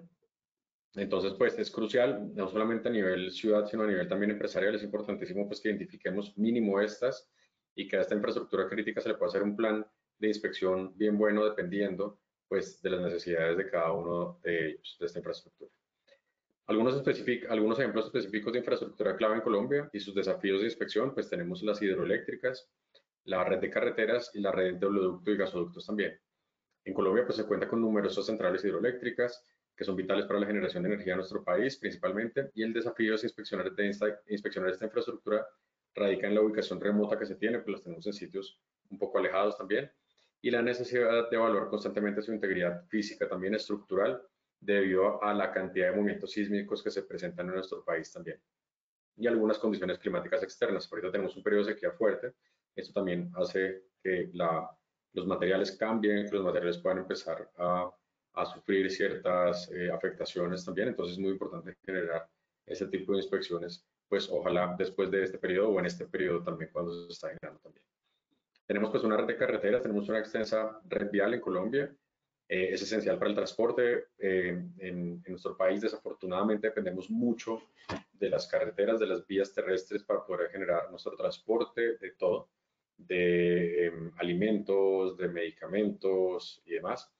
Entonces, pues es crucial, no solamente a nivel ciudad, sino a nivel también empresarial, es importantísimo pues que identifiquemos mínimo estas y que a esta infraestructura crítica se le pueda hacer un plan de inspección bien bueno dependiendo pues de las necesidades de cada uno de ellos, de esta infraestructura. Algunos, algunos ejemplos específicos de infraestructura clave en Colombia y sus desafíos de inspección, pues tenemos las hidroeléctricas, la red de carreteras y la red de oleoductos y gasoductos también. En Colombia pues se cuenta con numerosas centrales hidroeléctricas, que son vitales para la generación de energía en nuestro país principalmente, y el desafío es inspeccionar, esta, inspeccionar esta infraestructura radica en la ubicación remota que se tiene, pues las tenemos en sitios un poco alejados también, y la necesidad de evaluar constantemente su integridad física también estructural debido a la cantidad de movimientos sísmicos que se presentan en nuestro país también y algunas condiciones climáticas externas. Ahorita tenemos un periodo de sequía fuerte, esto también hace que la, los materiales cambien, que los materiales puedan empezar a a sufrir ciertas eh, afectaciones también. Entonces es muy importante generar ese tipo de inspecciones, pues ojalá después de este periodo o en este periodo también cuando se está generando también. Tenemos pues una red de carreteras, tenemos una extensa red vial en Colombia. Eh, es esencial para el transporte. Eh, en, en, nuestro país desafortunadamente dependemos mucho de las carreteras, de las vías terrestres para poder generar nuestro transporte de todo, de em, alimentos, de medicamentos y demás.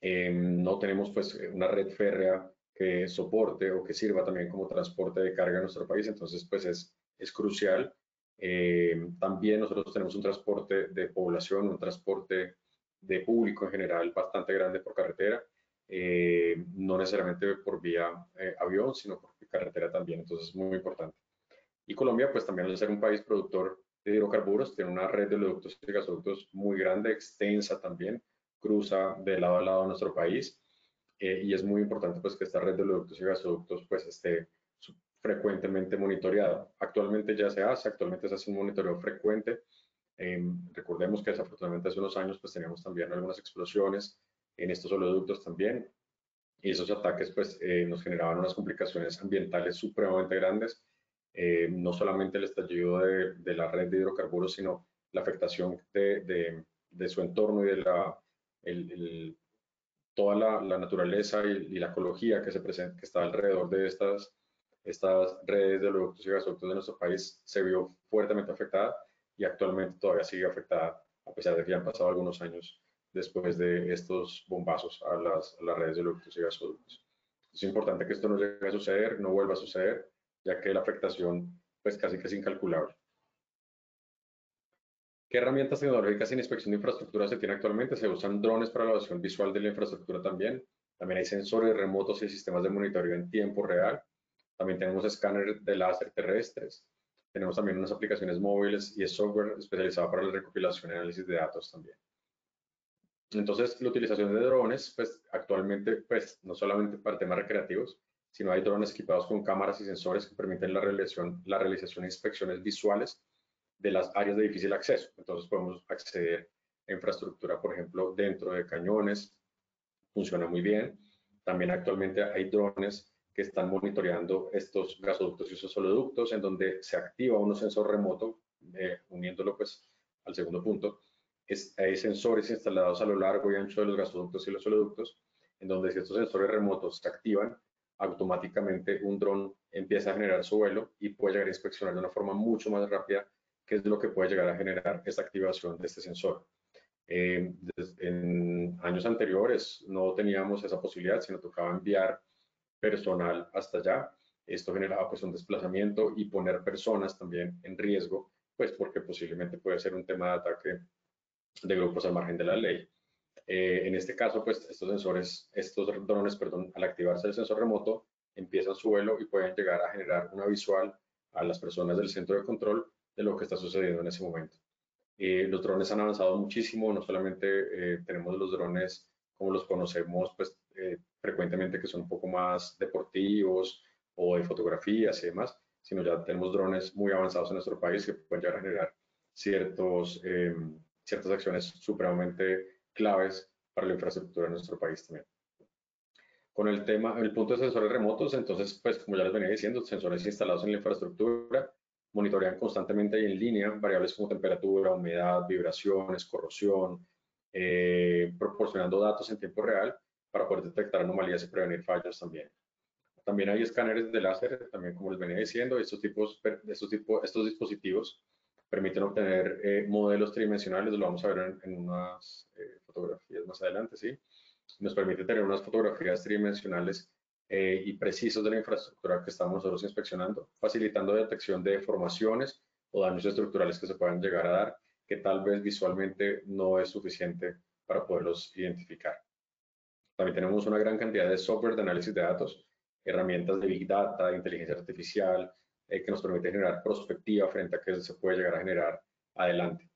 Em, no tenemos pues una red férrea que soporte o que sirva también como transporte de carga en nuestro país, entonces pues es, es crucial. Em, también nosotros tenemos un transporte de población, un transporte de público en general bastante grande por carretera, em, no necesariamente por vía eh, avión, sino por carretera también, entonces es muy importante. Y Colombia, pues también al ser un país productor de hidrocarburos, tiene una red de oleoductos y gasoductos muy grande, extensa también, cruza de lado a lado nuestro país eh, y es muy importante pues que esta red de oleoductos y gasoductos pues esté frecuentemente monitoreada. Actualmente ya se hace, actualmente se hace un monitoreo frecuente. Em, recordemos que desafortunadamente hace unos años pues teníamos también algunas explosiones en estos oleoductos también y esos ataques pues eh, nos generaban unas complicaciones ambientales supremamente grandes, eh, no solamente el estallido de, de, la red de hidrocarburos, sino la afectación de, de, de su entorno y de la el, toda la, naturaleza y, la ecología que, se presenta, que está alrededor de estas, estas redes de oleoductos y gasoductos de nuestro país se vio fuertemente afectada y actualmente todavía sigue afectada, a pesar de que ya han pasado algunos años después de estos bombazos a las, las redes de oleoductos y gasoductos. Es importante que esto no llegue a suceder, no vuelva a suceder, ya que la afectación pues casi que es incalculable. ¿Qué herramientas tecnológicas en inspección de infraestructura se tiene actualmente? Se usan drones para la evaluación visual de la infraestructura también. También hay sensores remotos y sistemas de monitoreo en tiempo real. También tenemos escáneres de láser terrestres. Tenemos también unas aplicaciones móviles y software especializado para la recopilación y análisis de datos también. Entonces, la utilización de drones, pues actualmente, pues no solamente para temas recreativos, sino hay drones equipados con cámaras y sensores que permiten la realización, la realización de inspecciones visuales de las áreas de difícil acceso. Entonces podemos acceder a infraestructura, por ejemplo, dentro de cañones, funciona muy bien. También actualmente hay drones que están monitoreando estos gasoductos y esos oleoductos, en donde se activa un sensor remoto, eh, uniéndolo pues al segundo punto, es, hay sensores instalados a lo largo y ancho de los gasoductos y los oleoductos, en donde si estos sensores remotos se activan, automáticamente un dron empieza a generar su vuelo y puede llegar a inspeccionar de una forma mucho más rápida qué es lo que puede llegar a generar esta activación de este sensor. Eh, en años anteriores no teníamos esa posibilidad, sino tocaba enviar personal hasta allá. Esto generaba pues un desplazamiento y poner personas también en riesgo, pues porque posiblemente puede ser un tema de ataque de grupos al margen de la ley. Eh, en este caso, pues estos sensores, estos drones, perdón, al activarse el sensor remoto, empiezan su vuelo y pueden llegar a generar una visual a las personas del centro de control de lo que está sucediendo en ese momento. Eh, los drones han avanzado muchísimo, no solamente eh, tenemos los drones como los conocemos pues, frecuentemente, que son un poco más deportivos o de fotografías y demás, sino ya tenemos drones muy avanzados en nuestro país que pueden llegar a generar ciertos, ciertas acciones supremamente claves para la infraestructura de nuestro país también. Con el tema, el punto de sensores remotos, entonces, pues como ya les venía diciendo, sensores instalados en la infraestructura monitorean constantemente y en línea variables como temperatura, humedad, vibraciones, corrosión, eh, proporcionando datos en tiempo real para poder detectar anomalías y prevenir fallos también. También hay escáneres de láser, también como les venía diciendo, estos, tipos, estos, tipos, estos dispositivos permiten obtener eh, modelos tridimensionales, lo vamos a ver en, unas eh, fotografías más adelante, ¿sí? Nos permite tener unas fotografías tridimensionales eh, y precisos de la infraestructura que estamos nosotros inspeccionando, facilitando detección de deformaciones o daños estructurales que se puedan llegar a dar, que tal vez visualmente no es suficiente para poderlos identificar. También tenemos una gran cantidad de software de análisis de datos, herramientas de Big Data, inteligencia artificial, eh, que nos permite generar prospectiva frente a que se puede llegar a generar adelante.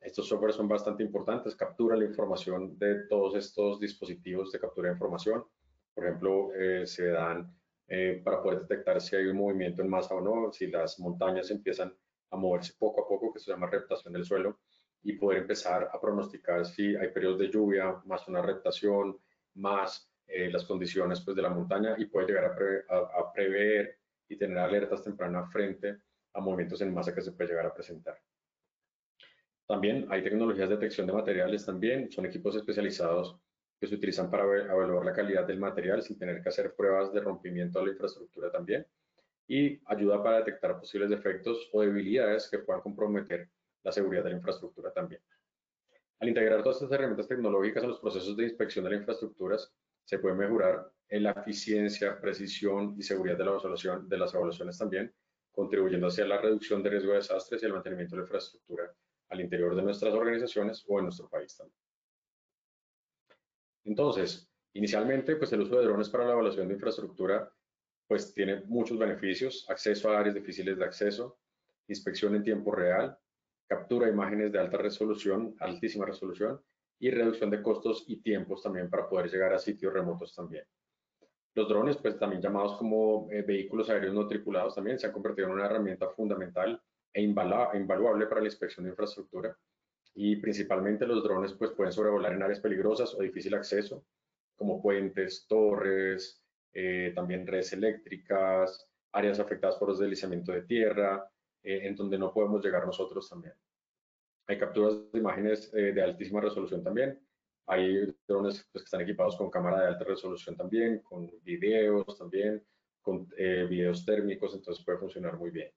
Estos softwares son bastante importantes, captura la información de todos estos dispositivos de captura de información. Por ejemplo, eh, se dan eh, para poder detectar si hay un movimiento en masa o no, si las montañas empiezan a moverse poco a poco, que se llama reptación del suelo, y poder empezar a pronosticar si hay periodos de lluvia, más una reptación, más las condiciones pues, de la montaña y puede llegar a, a prever y tener alertas tempranas frente a movimientos en masa que se puede llegar a presentar. También hay tecnologías de detección de materiales también, son equipos especializados que se utilizan para evaluar la calidad del material sin tener que hacer pruebas de rompimiento a la infraestructura también y ayuda para detectar posibles defectos o debilidades que puedan comprometer la seguridad de la infraestructura también. Al integrar todas estas herramientas tecnológicas en los procesos de inspección de las infraestructuras, se puede mejorar en la eficiencia, precisión y seguridad de, la evaluación, de las evaluaciones también, contribuyendo hacia la reducción de riesgo de desastres y el mantenimiento de la infraestructura al interior de nuestras organizaciones o en nuestro país también. Entonces, inicialmente, pues el uso de drones para la evaluación de infraestructura, pues tiene muchos beneficios, acceso a áreas difíciles de acceso, inspección en tiempo real, captura de imágenes de alta resolución, altísima resolución, y reducción de costos y tiempos también para poder llegar a sitios remotos también. Los drones, pues también llamados como eh, vehículos aéreos no tripulados, también se han convertido en una herramienta fundamental e invaluable para la inspección de infraestructura. Y principalmente los drones pues pueden sobrevolar en áreas peligrosas o difícil acceso, como puentes, torres, eh, también redes eléctricas, áreas afectadas por deslizamiento de tierra, eh, en donde no podemos llegar nosotros también. Hay capturas de imágenes eh, de altísima resolución también. Hay drones pues, que están equipados con cámara de alta resolución también, con videos también, con eh, videos térmicos, entonces puede funcionar muy bien.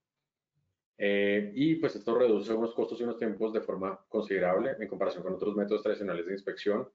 Eh, y pues esto reduce unos costos y unos tiempos de forma considerable en comparación con otros métodos tradicionales de inspección.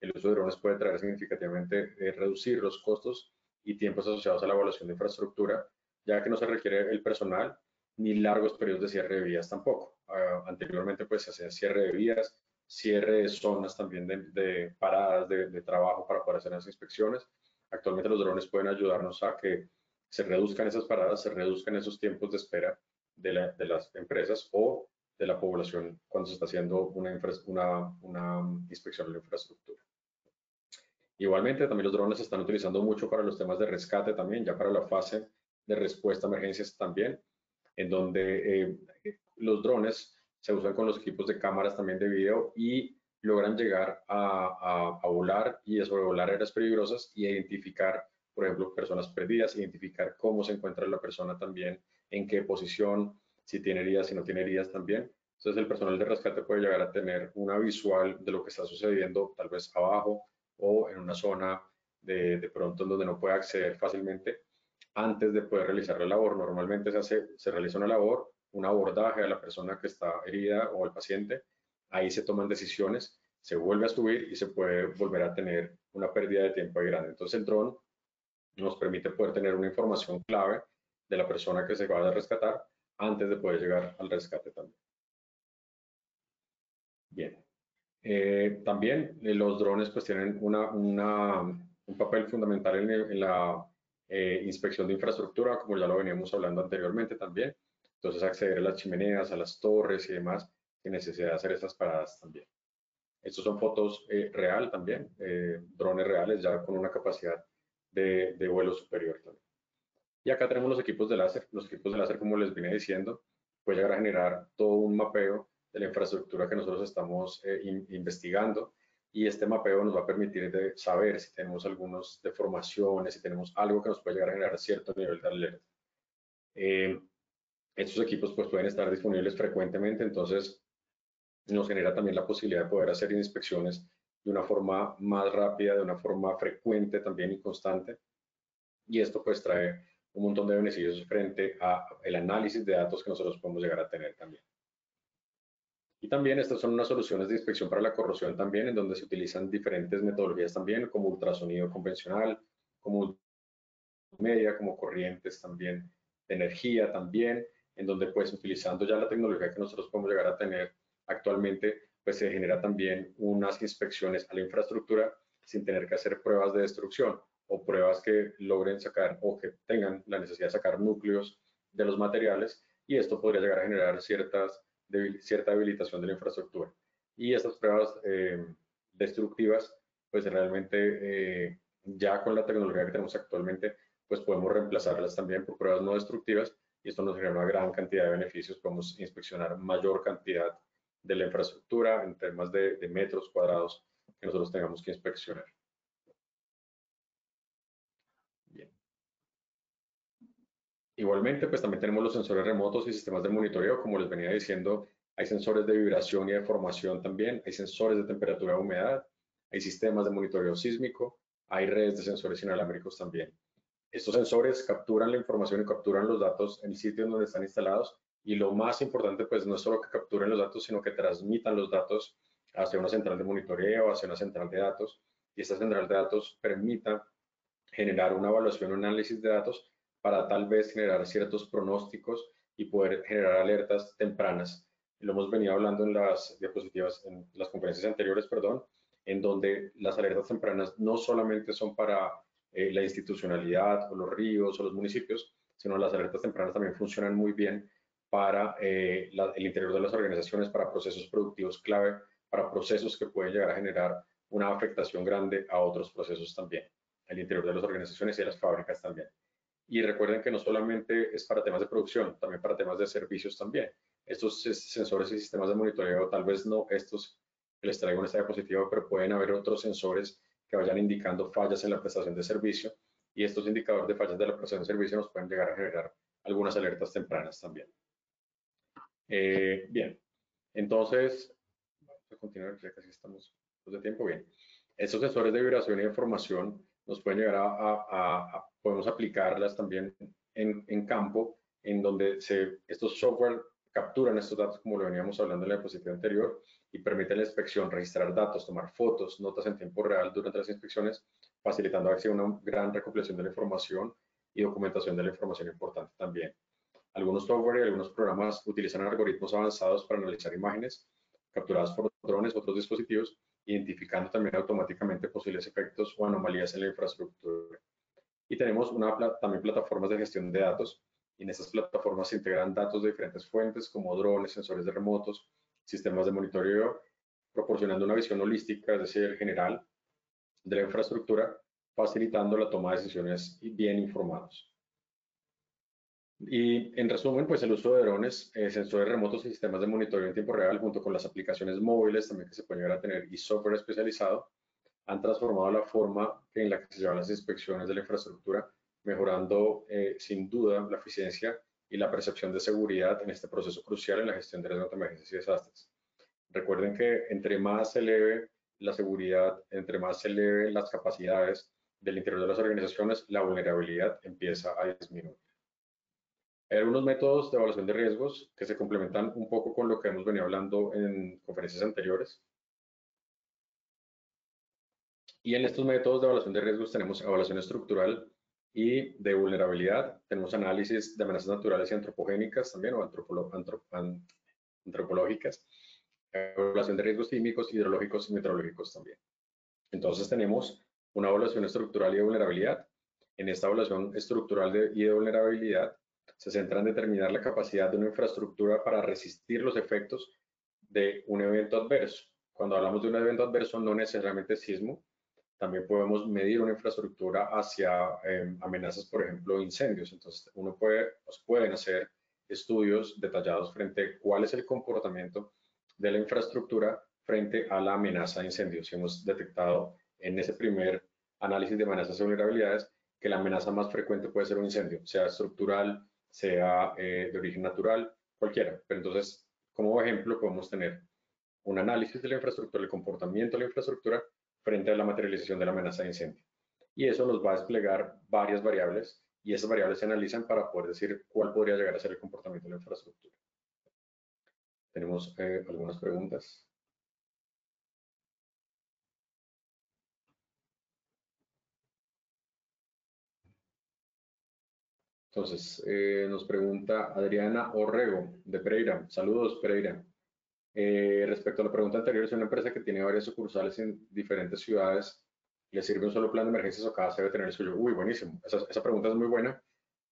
El uso de drones puede traer significativamente reducir los costos y tiempos asociados a la evaluación de infraestructura, ya que no se requiere el personal ni largos periodos de cierre de vías tampoco. Ah, anteriormente pues se hacía cierre de vías, cierre de zonas también de, paradas de, trabajo para poder hacer las inspecciones. Actualmente los drones pueden ayudarnos a que se reduzcan esas paradas, se reduzcan esos tiempos de espera de, las empresas o de la población cuando se está haciendo una, una, una inspección de la infraestructura. Igualmente, también los drones se están utilizando mucho para los temas de rescate también, ya para la fase de respuesta a emergencias también, en donde eh, los drones se usan con los equipos de cámaras también de video y logran llegar a, a, volar y a sobrevolar áreas peligrosas y identificar, por ejemplo, personas perdidas, identificar cómo se encuentra la persona también, en qué posición, si tiene heridas, si no tiene heridas también. Entonces el personal de rescate puede llegar a tener una visual de lo que está sucediendo tal vez abajo o en una zona de, de pronto donde no puede acceder fácilmente antes de poder realizar la labor. Normalmente se, hace, se realiza una labor, un abordaje a la persona que está herida o al paciente, ahí se toman decisiones, se vuelve a subir y se puede volver a tener una pérdida de tiempo ahí grande. Entonces el dron nos permite poder tener una información clave de la persona que se va a rescatar antes de poder llegar al rescate también. Bien. Eh, también eh, los drones pues tienen una, un papel fundamental en, la eh, inspección de infraestructura, como ya lo veníamos hablando anteriormente también. Entonces acceder a las chimeneas, a las torres y demás, sin necesidad de hacer esas paradas también. Estos son fotos real también, drones reales ya con una capacidad de, vuelo superior también. Y acá tenemos los equipos de láser. Los equipos de láser, como les vine diciendo, puede llegar a generar todo un mapeo de la infraestructura que nosotros estamos eh, investigando y este mapeo nos va a permitir de saber si tenemos algunas deformaciones, si tenemos algo que nos puede llegar a generar cierto nivel de alerta. Eh, estos equipos pues pueden estar disponibles frecuentemente, entonces nos genera también la posibilidad de poder hacer inspecciones de una forma más rápida, de una forma frecuente también y constante. Y esto pues trae un montón de beneficios frente al análisis de datos que nosotros podemos llegar a tener también. Y también estas son unas soluciones de inspección para la corrosión también, en donde se utilizan diferentes metodologías también, como ultrasonido convencional, como media, como corrientes también de energía también, en donde pues utilizando ya la tecnología que nosotros podemos llegar a tener actualmente, pues se genera también unas inspecciones a la infraestructura sin tener que hacer pruebas de destrucción o pruebas que logren sacar o que tengan la necesidad de sacar núcleos de los materiales y esto podría llegar a generar ciertas, cierta debilitación de la infraestructura. Y estas pruebas eh, destructivas, pues realmente eh, ya con la tecnología que tenemos actualmente, pues podemos reemplazarlas también por pruebas no destructivas y esto nos genera una gran cantidad de beneficios. Podemos inspeccionar mayor cantidad de la infraestructura en temas de metros cuadrados que nosotros tengamos que inspeccionar. Igualmente, pues también tenemos los sensores remotos y sistemas de monitoreo, como les venía diciendo, hay sensores de vibración y de formación también, hay sensores de temperatura y humedad, hay sistemas de monitoreo sísmico, hay redes de sensores inalámbricos también. Estos sensores capturan la información y capturan los datos en el sitio donde están instalados y lo más importante pues no es solo que capturen los datos, sino que transmitan los datos hacia una central de monitoreo, hacia una central de datos y esta central de datos permita generar una evaluación o análisis de datos para tal vez generar ciertos pronósticos y poder generar alertas tempranas. Lo hemos venido hablando en las diapositivas, en las conferencias anteriores, perdón, en donde las alertas tempranas no solamente son para eh, la institucionalidad o los ríos o los municipios, sino las alertas tempranas también funcionan muy bien para eh, el interior de las organizaciones, para procesos productivos clave, para procesos que pueden llegar a generar una afectación grande a otros procesos también, el interior de las organizaciones y de las fábricas también. Y recuerden que no solamente es para temas de producción, también para temas de servicios también. Estos sensores y sistemas de monitoreo, tal vez no estos que les traigo en esta diapositiva, pero pueden haber otros sensores que vayan indicando fallas en la prestación de servicio y estos indicadores de fallas de la prestación de servicio nos pueden llegar a generar algunas alertas tempranas también. Eh, bien, entonces, vamos a continuar, ya casi estamos de tiempo. Bien, estos sensores de vibración y de información nos pueden llegar a, podemos aplicarlas también en, en, campo, en donde se, estos software capturan estos datos, como lo veníamos hablando en la diapositiva anterior, y permiten la inspección, registrar datos, tomar fotos, notas en tiempo real durante las inspecciones, facilitando así una gran recopilación de la información y documentación de la información importante también. Algunos software y algunos programas utilizan algoritmos avanzados para analizar imágenes capturadas por drones u otros dispositivos identificando también automáticamente posibles efectos o anomalías en la infraestructura. Y tenemos una, también plataformas de gestión de datos y en estas plataformas se integran datos de diferentes fuentes como drones, sensores de remotos, sistemas de monitoreo, proporcionando una visión holística, es decir, general, de la infraestructura, facilitando la toma de decisiones bien informados. Y en resumen, pues el uso de drones, eh, sensores remotos y sistemas de monitoreo en tiempo real, junto con las aplicaciones móviles también que se pueden llegar a tener y software especializado, han transformado la forma en la que se llevan las inspecciones de la infraestructura, mejorando eh, sin duda la eficiencia y la percepción de seguridad en este proceso crucial en la gestión de riesgos de emergencias y desastres. Recuerden que entre más se eleve la seguridad, entre más se eleven las capacidades del interior de las organizaciones, la vulnerabilidad empieza a disminuir. Hay algunos métodos de evaluación de riesgos que se complementan un poco con lo que hemos venido hablando en conferencias anteriores. Y en estos métodos de evaluación de riesgos tenemos evaluación estructural y de vulnerabilidad. Tenemos análisis de amenazas naturales y antropogénicas también, o antropológicas. Evaluación de riesgos químicos, hidrológicos y meteorológicos también. Entonces tenemos una evaluación estructural y de vulnerabilidad. En esta evaluación estructural y de vulnerabilidad se centra en determinar la capacidad de una infraestructura para resistir los efectos de un evento adverso. Cuando hablamos de un evento adverso, no necesariamente sismo, también podemos medir una infraestructura hacia em, amenazas, por ejemplo, incendios. Entonces, uno puede, pues, pueden hacer estudios detallados frente a cuál es el comportamiento de la infraestructura frente a la amenaza de incendios. hemos detectado en ese primer análisis de amenazas y vulnerabilidades que la amenaza más frecuente puede ser un incendio, sea estructural, sea eh, de origen natural, cualquiera. Pero entonces, como ejemplo, podemos tener un análisis de la infraestructura, el comportamiento de la infraestructura frente a la materialización de la amenaza de incendio. Y eso nos va a desplegar varias variables y esas variables se analizan para poder decir cuál podría llegar a ser el comportamiento de la infraestructura. Tenemos eh, algunas preguntas. Entonces, eh, nos pregunta Adriana Orrego de Pereira. Saludos, Pereira. Eh, respecto a la pregunta anterior, es una empresa que tiene varias sucursales en diferentes ciudades. ¿Le sirve un solo plan de emergencias o cada debe tener el suyo? Uy, buenísimo. Esa, pregunta es muy buena.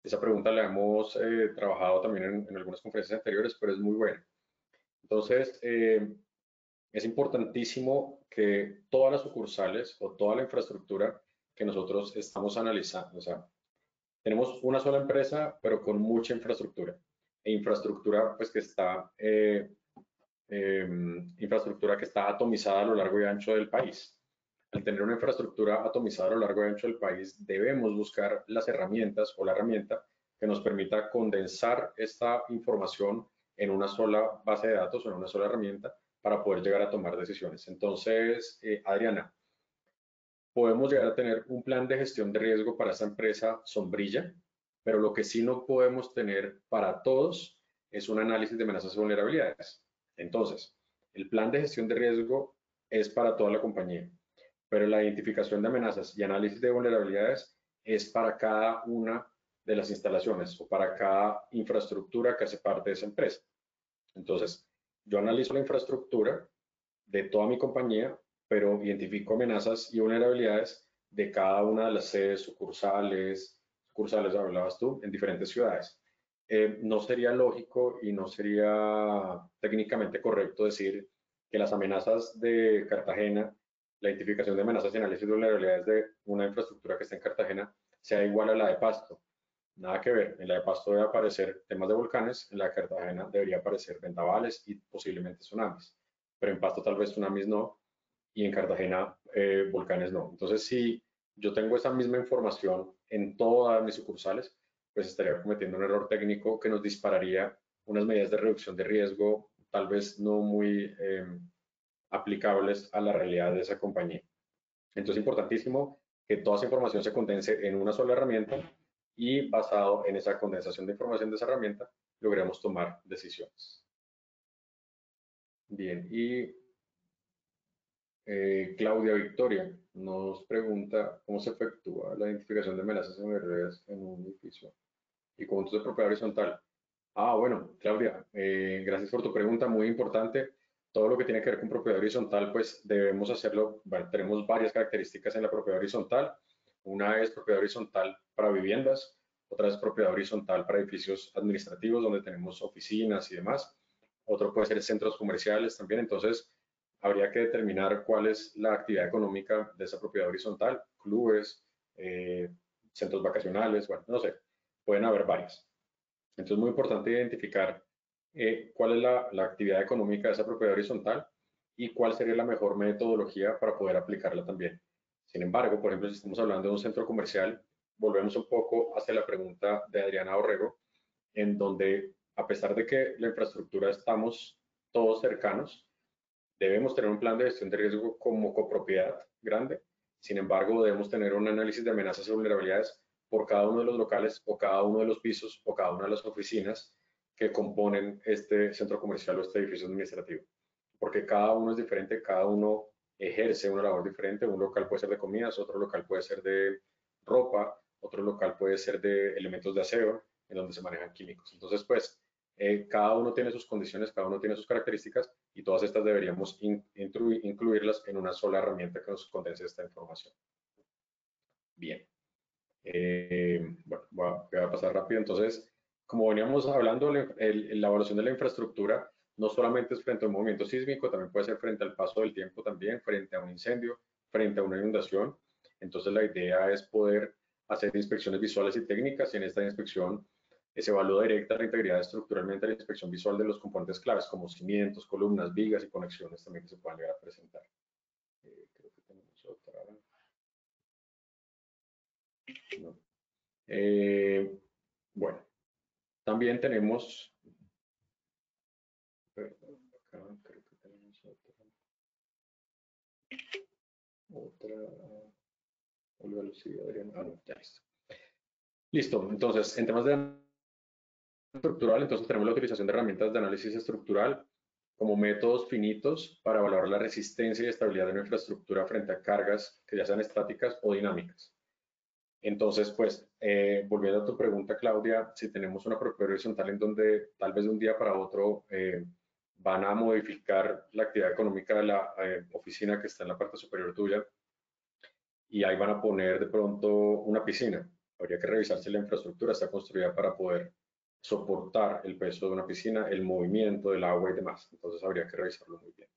Esa pregunta la hemos eh, trabajado también en, algunas conferencias anteriores, pero es muy buena. Entonces, es importantísimo que todas las sucursales o toda la infraestructura que nosotros estamos analizando, o sea, tenemos una sola empresa, pero con mucha infraestructura. E infraestructura, pues, que está, eh, em, infraestructura que está atomizada a lo largo y ancho del país. Al tener una infraestructura atomizada a lo largo y ancho del país, debemos buscar las herramientas o la herramienta que nos permita condensar esta información en una sola base de datos o en una sola herramienta para poder llegar a tomar decisiones. Entonces, eh, Adriana, podemos llegar a tener un plan de gestión de riesgo para esa empresa sombrilla, pero lo que sí no podemos tener para todos es un análisis de amenazas y vulnerabilidades. Entonces, el plan de gestión de riesgo es para toda la compañía, pero la identificación de amenazas y análisis de vulnerabilidades es para cada una de las instalaciones o para cada infraestructura que hace parte de esa empresa. Entonces, yo analizo la infraestructura de toda mi compañía pero identifico amenazas y vulnerabilidades de cada una de las sedes sucursales, sucursales hablabas tú, en diferentes ciudades. Eh, no sería lógico y no sería técnicamente correcto decir que las amenazas de Cartagena, la identificación de amenazas y análisis de vulnerabilidades de una infraestructura que está en Cartagena sea igual a la de Pasto. Nada que ver. En la de Pasto debe aparecer temas de volcanes, en la de Cartagena debería aparecer ventavales y posiblemente tsunamis. Pero en Pasto tal vez tsunamis no, y en Cartagena eh, volcanes no. Entonces, si yo tengo esa misma información en todas mis sucursales, pues estaría cometiendo un error técnico que nos dispararía unas medidas de reducción de riesgo tal vez no muy em, aplicables a la realidad de esa compañía. Entonces, es importantísimo que toda esa información se condense en una sola herramienta y basado en esa condensación de información de esa herramienta, logremos tomar decisiones. Bien, y eh, Claudia Victoria nos pregunta cómo se efectúa la identificación de amenazas en redes en un edificio y conjuntos de propiedad horizontal. Ah, bueno, Claudia, eh, gracias por tu pregunta, muy importante. Todo lo que tiene que ver con propiedad horizontal, pues debemos hacerlo, tenemos varias características en la propiedad horizontal. Una es propiedad horizontal para viviendas, otra es propiedad horizontal para edificios administrativos donde tenemos oficinas y demás, otro puede ser centros comerciales también, entonces habría que determinar cuál es la actividad económica de esa propiedad horizontal, clubes, eh, centros vacacionales, bueno, no sé, pueden haber varias. Entonces es muy importante identificar eh, cuál es la, la, actividad económica de esa propiedad horizontal y cuál sería la mejor metodología para poder aplicarla también. Sin embargo, por ejemplo, si estamos hablando de un centro comercial, volvemos un poco hacia la pregunta de Adriana Orrego, en donde a pesar de que la infraestructura estamos todos cercanos, debemos tener un plan de gestión de riesgo como copropiedad grande. Sin embargo, debemos tener un análisis de amenazas y vulnerabilidades por cada uno de los locales o cada uno de los pisos o cada una de las oficinas que componen este centro comercial o este edificio administrativo. Porque cada uno es diferente, cada uno ejerce una labor diferente. Un local puede ser de comidas, otro local puede ser de ropa, otro local puede ser de elementos de aseo, en donde se manejan químicos. Entonces, pues, eh, cada uno tiene sus condiciones, cada uno tiene sus características y todas estas deberíamos incluirlas en una sola herramienta que nos condense esta información. Bien. Eh, bueno, voy a, pasar rápido. Entonces, como veníamos hablando, la evaluación de la infraestructura no solamente es frente a un movimiento sísmico, también puede ser frente al paso del tiempo también, frente a un incendio, frente a una inundación. Entonces, la idea es poder hacer inspecciones visuales y técnicas y en esta inspección se evalúa directa la integridad estructuralmente la inspección visual de los componentes claves como cimientos, columnas, vigas y conexiones también que se puedan llegar a presentar. Eh, creo que tenemos otra. Eh, bueno, también tenemos otra. Ah, listo. entonces, en temas de estructural, entonces tenemos la utilización de herramientas de análisis estructural como métodos finitos para evaluar la resistencia y estabilidad de una infraestructura frente a cargas que ya sean estáticas o dinámicas. Entonces, pues, eh, volviendo a tu pregunta, Claudia, si tenemos una propiedad horizontal en donde tal vez de un día para otro eh, van a modificar la actividad económica de la eh, oficina que está en la parte superior tuya y ahí van a poner de pronto una piscina. Habría que revisar si la infraestructura está construida para poder soportar el peso de una piscina, el movimiento del agua y demás. Entonces habría que revisarlo muy bien.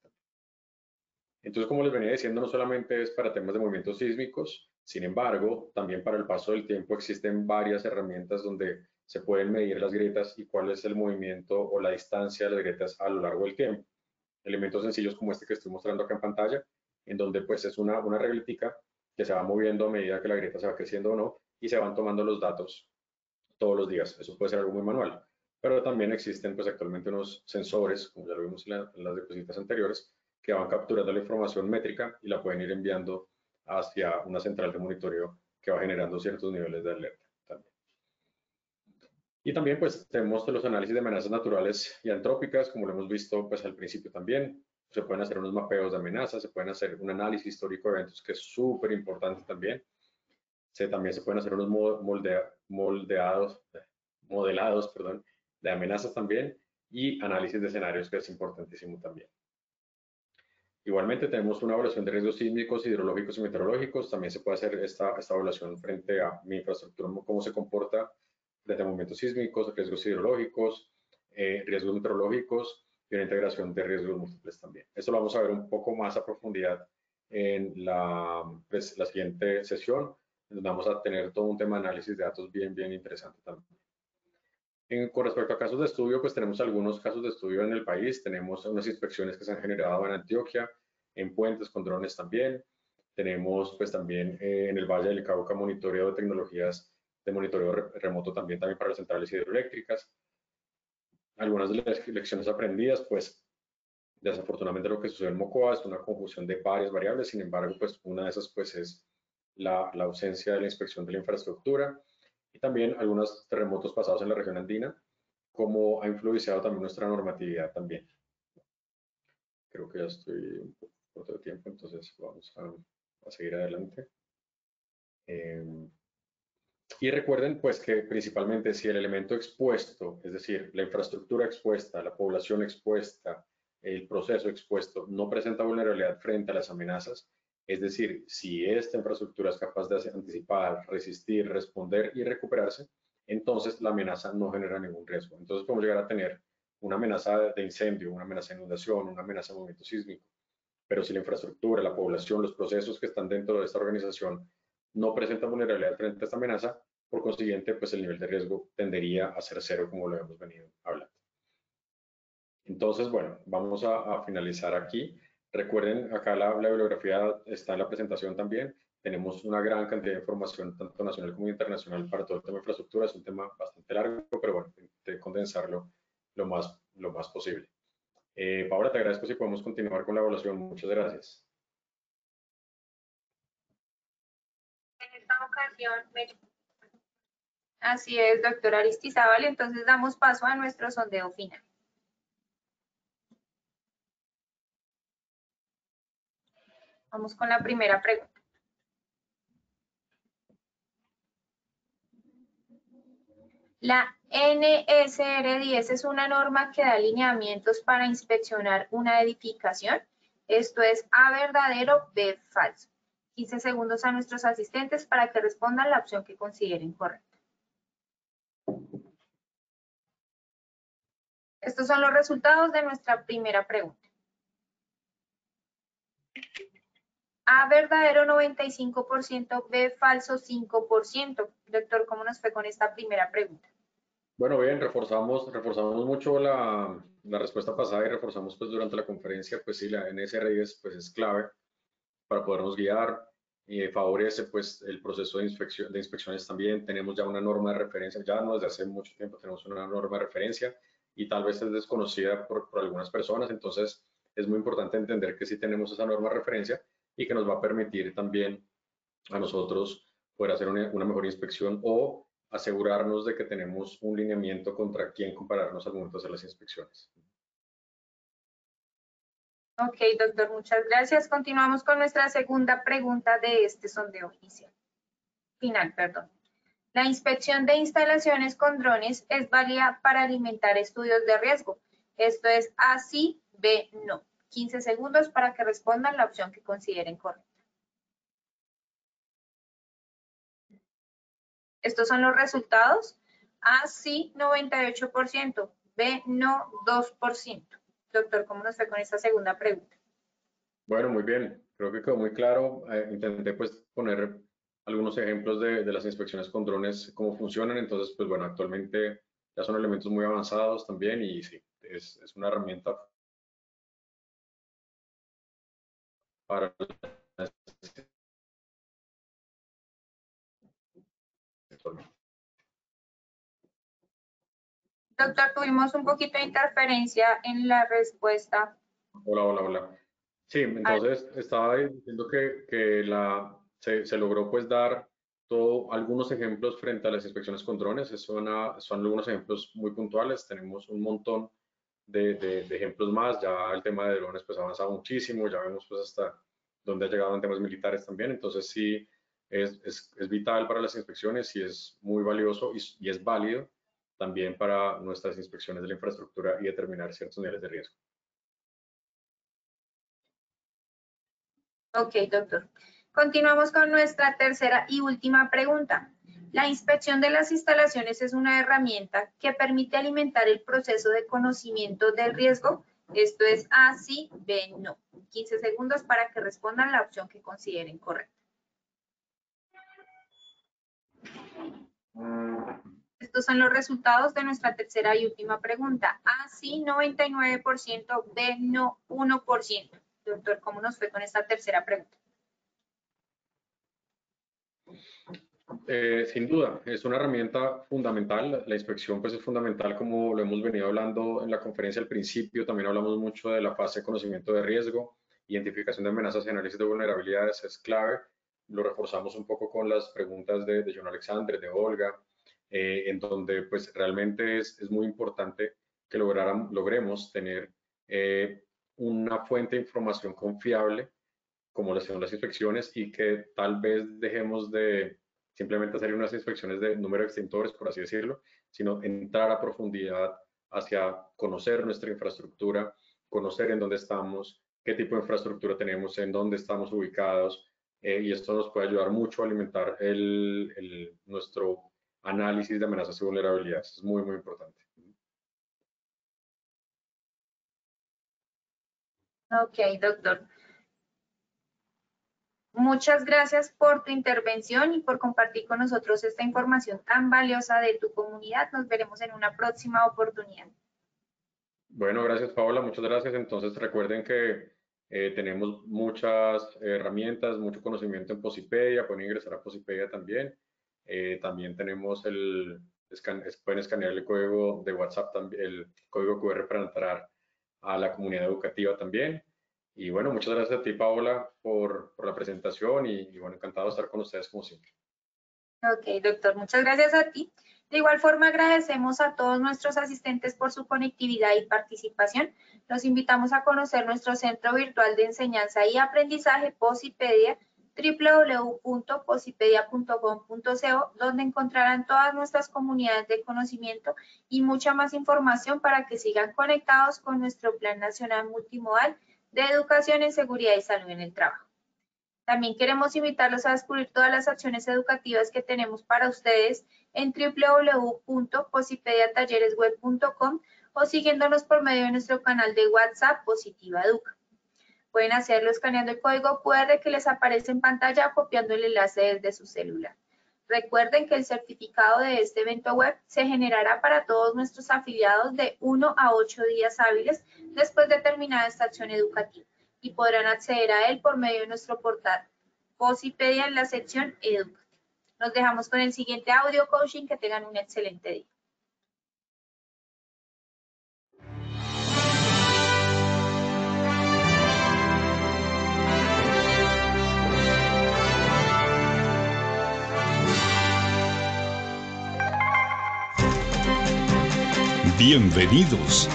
Entonces, como les venía diciendo, no solamente es para temas de movimientos sísmicos, sin embargo, también para el paso del tiempo existen varias herramientas donde se pueden medir las grietas y cuál es el movimiento o la distancia de las grietas a lo largo del tiempo. Elementos sencillos como este que estoy mostrando acá en pantalla, en donde pues es una, una regletica que se va moviendo a medida que la grieta se va creciendo o no y se van tomando los datos todos los días. Eso puede ser algo muy manual. Pero también existen pues actualmente unos sensores, como ya lo vimos en, las diapositivas anteriores, que van capturando la información métrica y la pueden ir enviando hacia una central de monitoreo que va generando ciertos niveles de alerta. También. Y también pues tenemos los análisis de amenazas naturales y antrópicas, como lo hemos visto pues al principio también. Se pueden hacer unos mapeos de amenazas, se pueden hacer un análisis histórico de eventos que es súper importante también también se pueden hacer unos moldeados, modelados perdón, de amenazas también y análisis de escenarios, que es importantísimo también. Igualmente tenemos una evaluación de riesgos sísmicos, hidrológicos y meteorológicos. También se puede hacer esta, esta evaluación frente a mi infraestructura, cómo se comporta frente a movimientos sísmicos, riesgos hidrológicos, eh, riesgos meteorológicos y una integración de riesgos múltiples también. Eso lo vamos a ver un poco más a profundidad en la, pues, la siguiente sesión vamos a tener todo un tema de análisis de datos bien, bien interesante también. con respecto a casos de estudio, pues tenemos algunos casos de estudio en el país. Tenemos unas inspecciones que se han generado en Antioquia, en puentes con drones también. Tenemos pues también eh, en el Valle del Cauca monitoreo de tecnologías de monitoreo remoto también, también para las centrales hidroeléctricas. Algunas de las lecciones aprendidas, pues desafortunadamente lo que sucede en Mocoa es una conjunción de varias variables, sin embargo, pues una de esas pues es la, ausencia de la inspección de la infraestructura y también algunos terremotos pasados en la región andina, como ha influenciado también nuestra normatividad también. Creo que ya estoy un poco de tiempo, entonces vamos a, seguir adelante. Em, y recuerden pues que principalmente si el elemento expuesto, es decir, la infraestructura expuesta, la población expuesta, el proceso expuesto no presenta vulnerabilidad frente a las amenazas, es decir, si esta infraestructura es capaz de anticipar, resistir, responder y recuperarse, entonces la amenaza no genera ningún riesgo. Entonces podemos llegar a tener una amenaza de incendio, una amenaza de inundación, una amenaza de movimiento sísmico, pero si la infraestructura, la población, los procesos que están dentro de esta organización no presentan vulnerabilidad frente a esta amenaza, por consiguiente, pues el nivel de riesgo tendería a ser cero, como lo hemos venido hablando. Entonces, bueno, vamos a, finalizar aquí. Recuerden, acá la, bibliografía está en la presentación también. Tenemos una gran cantidad de información, tanto nacional como internacional, para todo el tema de infraestructura. Es un tema bastante largo, pero bueno, de condensarlo lo más, lo más posible. Eh, Paola, te agradezco si podemos continuar con la evaluación. Muchas gracias. En esta ocasión, así es, doctor Aristizábal, entonces damos paso a nuestro sondeo final. Vamos con la primera pregunta. La NSR10 es una norma que da lineamientos para inspeccionar una edificación. Esto es A verdadero, B falso. 15 segundos a nuestros asistentes para que respondan la opción que consideren correcta. Estos son los resultados de nuestra primera pregunta. A verdadero 95%, B falso 5%. Doctor, ¿cómo nos fue con esta primera pregunta? Bueno, bien, reforzamos, reforzamos mucho la, la, respuesta pasada y reforzamos pues durante la conferencia, pues sí, la NSR10 pues es clave para podernos guiar y favorece pues el proceso de, inspección, de inspecciones también. Tenemos ya una norma de referencia, ya no desde hace mucho tiempo tenemos una norma de referencia y tal vez es desconocida por, por algunas personas, entonces es muy importante entender que sí tenemos esa norma de referencia y que nos va a permitir también a nosotros poder hacer una, mejor inspección o asegurarnos de que tenemos un lineamiento contra quién compararnos al momento de hacer las inspecciones. Ok, doctor, muchas gracias. Continuamos con nuestra segunda pregunta de este sondeo inicial. Final, perdón. La inspección de instalaciones con drones es válida para alimentar estudios de riesgo. Esto es A sí, B no. 15 segundos para que respondan la opción que consideren correcta. Estos son los resultados. A sí, 98%. B, no, 2%. Doctor, ¿cómo nos fue con esta segunda pregunta? Bueno, muy bien. Creo que quedó muy claro. Eh, intenté pues poner algunos ejemplos de, las inspecciones con drones, cómo funcionan. Entonces, pues bueno, actualmente ya son elementos muy avanzados también y sí, es, es una herramienta para Doctor, tuvimos un poquito de interferencia en la respuesta. Hola, hola, hola. Sí, entonces estaba diciendo que, que la, se, se, logró pues dar todo, algunos ejemplos frente a las inspecciones con drones. Son, son algunos ejemplos muy puntuales. Tenemos un montón de, de, ejemplos más. Ya el tema de drones pues ha avanzado muchísimo. Ya vemos pues hasta dónde ha llegado en temas militares también. Entonces sí, es, es, es vital para las inspecciones y es muy valioso y, y es válido también para nuestras inspecciones de la infraestructura y determinar ciertos niveles de riesgo. Ok, doctor. Continuamos con nuestra tercera y última pregunta. La inspección de las instalaciones es una herramienta que permite alimentar el proceso de conocimiento del riesgo. Esto es A, sí, B, no. 15 segundos para que respondan la opción que consideren correcta. Estos son los resultados de nuestra tercera y última pregunta. A, sí, 99%, B, no, 1%. Doctor, ¿cómo nos fue con esta tercera pregunta? Eh, sin duda, es una herramienta fundamental. La inspección pues es fundamental como lo hemos venido hablando en la conferencia al principio. También hablamos mucho de la fase de conocimiento de riesgo, identificación de amenazas y análisis de vulnerabilidades es clave. Lo reforzamos un poco con las preguntas de, de John Alexander, de Olga, eh, en donde pues realmente es, es muy importante que logremos tener eh, una fuente de información confiable como lo son las inspecciones y que tal vez dejemos de simplemente hacer unas inspecciones de número de extintores, por así decirlo, sino entrar a profundidad hacia conocer nuestra infraestructura, conocer en dónde estamos, qué tipo de infraestructura tenemos, en dónde estamos ubicados, eh, y esto nos puede ayudar mucho a alimentar nuestro análisis de amenazas y vulnerabilidades. Es muy, muy importante. Ok, doctor. Muchas gracias por tu intervención y por compartir con nosotros esta información tan valiosa de tu comunidad. Nos veremos en una próxima oportunidad. Bueno, gracias Paola, muchas gracias. Entonces recuerden que eh, tenemos muchas herramientas, mucho conocimiento en Posipedia, pueden ingresar a Posipedia también. Eh, también tenemos el, pueden escanear el código de WhatsApp, el código QR para entrar a la comunidad educativa también. Y bueno, muchas gracias a ti, Paola, por, por la presentación y, y, bueno, encantado de estar con ustedes como siempre. Ok, doctor, muchas gracias a ti. De igual forma, agradecemos a todos nuestros asistentes por su conectividad y participación. Los invitamos a conocer nuestro centro virtual de enseñanza y aprendizaje Posipedia, www.posipedia.com.co, donde encontrarán todas nuestras comunidades de conocimiento y mucha más información para que sigan conectados con nuestro Plan Nacional Multimodal de Educación en Seguridad y Salud en el Trabajo. También queremos invitarlos a descubrir todas las acciones educativas que tenemos para ustedes en www.posipediatalleresweb.com o siguiéndonos por medio de nuestro canal de WhatsApp Positiva Educa. Pueden hacerlo escaneando el código QR que les aparece en pantalla copiando el enlace desde su celular. Recuerden que el certificado de este evento web se generará para todos nuestros afiliados de 1 a 8 días hábiles después de terminar esta acción educativa y podrán acceder a él por medio de nuestro portal Posipedia en la sección Educa. Nos dejamos con el siguiente audio coaching. Que tengan un excelente día. Bienvenidos.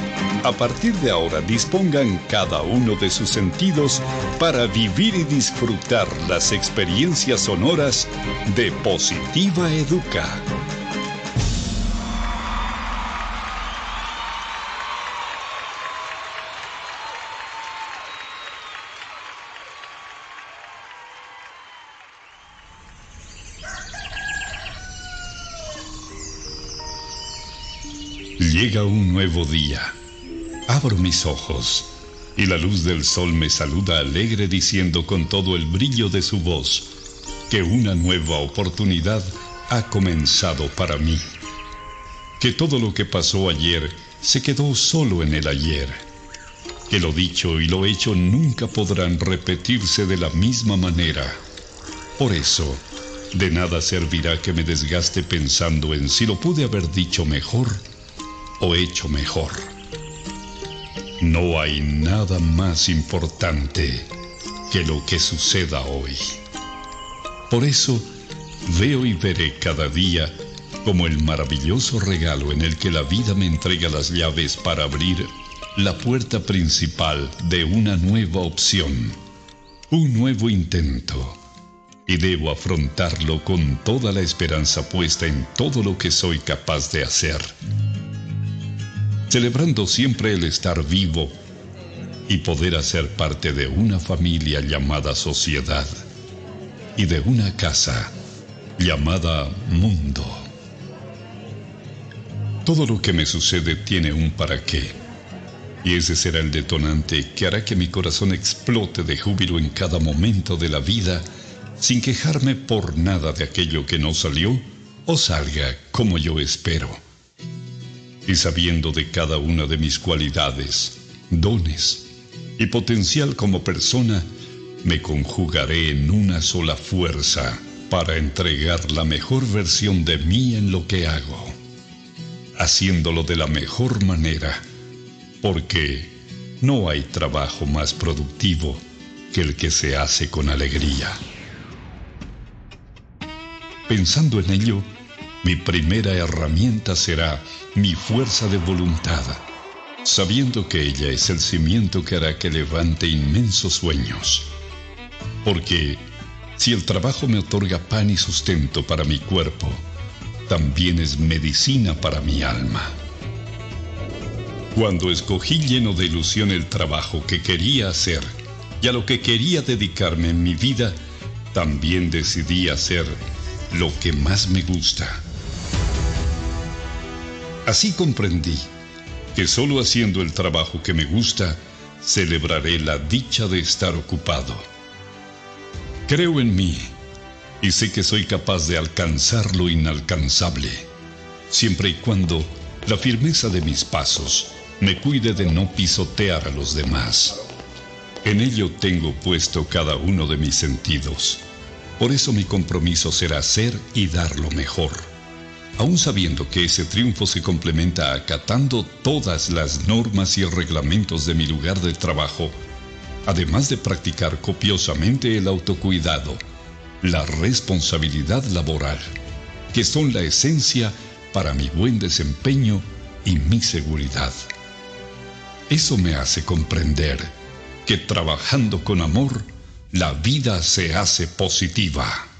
A partir de ahora dispongan cada uno de sus sentidos para vivir y disfrutar las experiencias sonoras de Positiva Educa. Llega un nuevo día. Abro mis ojos y la luz del sol me saluda alegre diciendo con todo el brillo de su voz que una nueva oportunidad ha comenzado para mí. Que todo lo que pasó ayer se quedó solo en el ayer. Que lo dicho y lo hecho nunca podrán repetirse de la misma manera. Por eso, de nada servirá que me desgaste pensando en si lo pude haber dicho mejor o hecho mejor. No hay nada más importante que lo que suceda hoy. Por eso veo y veré cada día como el maravilloso regalo en el que la vida me entrega las llaves para abrir la puerta principal de una nueva opción, un nuevo intento. Y debo afrontarlo con toda la esperanza puesta en todo lo que soy capaz de hacer celebrando siempre el estar vivo y poder hacer parte de una familia llamada sociedad y de una casa llamada mundo. Todo lo que me sucede tiene un para qué, y ese será el detonante que hará que mi corazón explote de júbilo en cada momento de la vida, sin quejarme por nada de aquello que no salió o salga como yo espero y sabiendo de cada una de mis cualidades, dones y potencial como persona, me conjugaré en una sola fuerza para entregar la mejor versión de mí en lo que hago, haciéndolo de la mejor manera, porque no hay trabajo más productivo que el que se hace con alegría. Pensando en ello, mi primera herramienta será mi fuerza de voluntad, sabiendo que ella es el cimiento que hará que levante inmensos sueños. Porque si el trabajo me otorga pan y sustento para mi cuerpo, también es medicina para mi alma. Cuando escogí lleno de ilusión el trabajo que quería hacer y a lo que quería dedicarme en mi vida, también decidí hacer lo que más me gusta Así comprendí que solo haciendo el trabajo que me gusta, celebraré la dicha de estar ocupado. Creo en mí y sé que soy capaz de alcanzar lo inalcanzable, siempre y cuando la firmeza de mis pasos me cuide de no pisotear a los demás. En ello tengo puesto cada uno de mis sentidos. Por eso mi compromiso será ser y dar lo mejor, aun sabiendo que ese triunfo se complementa acatando todas las normas y reglamentos de mi lugar de trabajo, además de practicar copiosamente el autocuidado, la responsabilidad laboral, que son la esencia para mi buen desempeño y mi seguridad. Eso me hace comprender que trabajando con amor, la vida se hace positiva.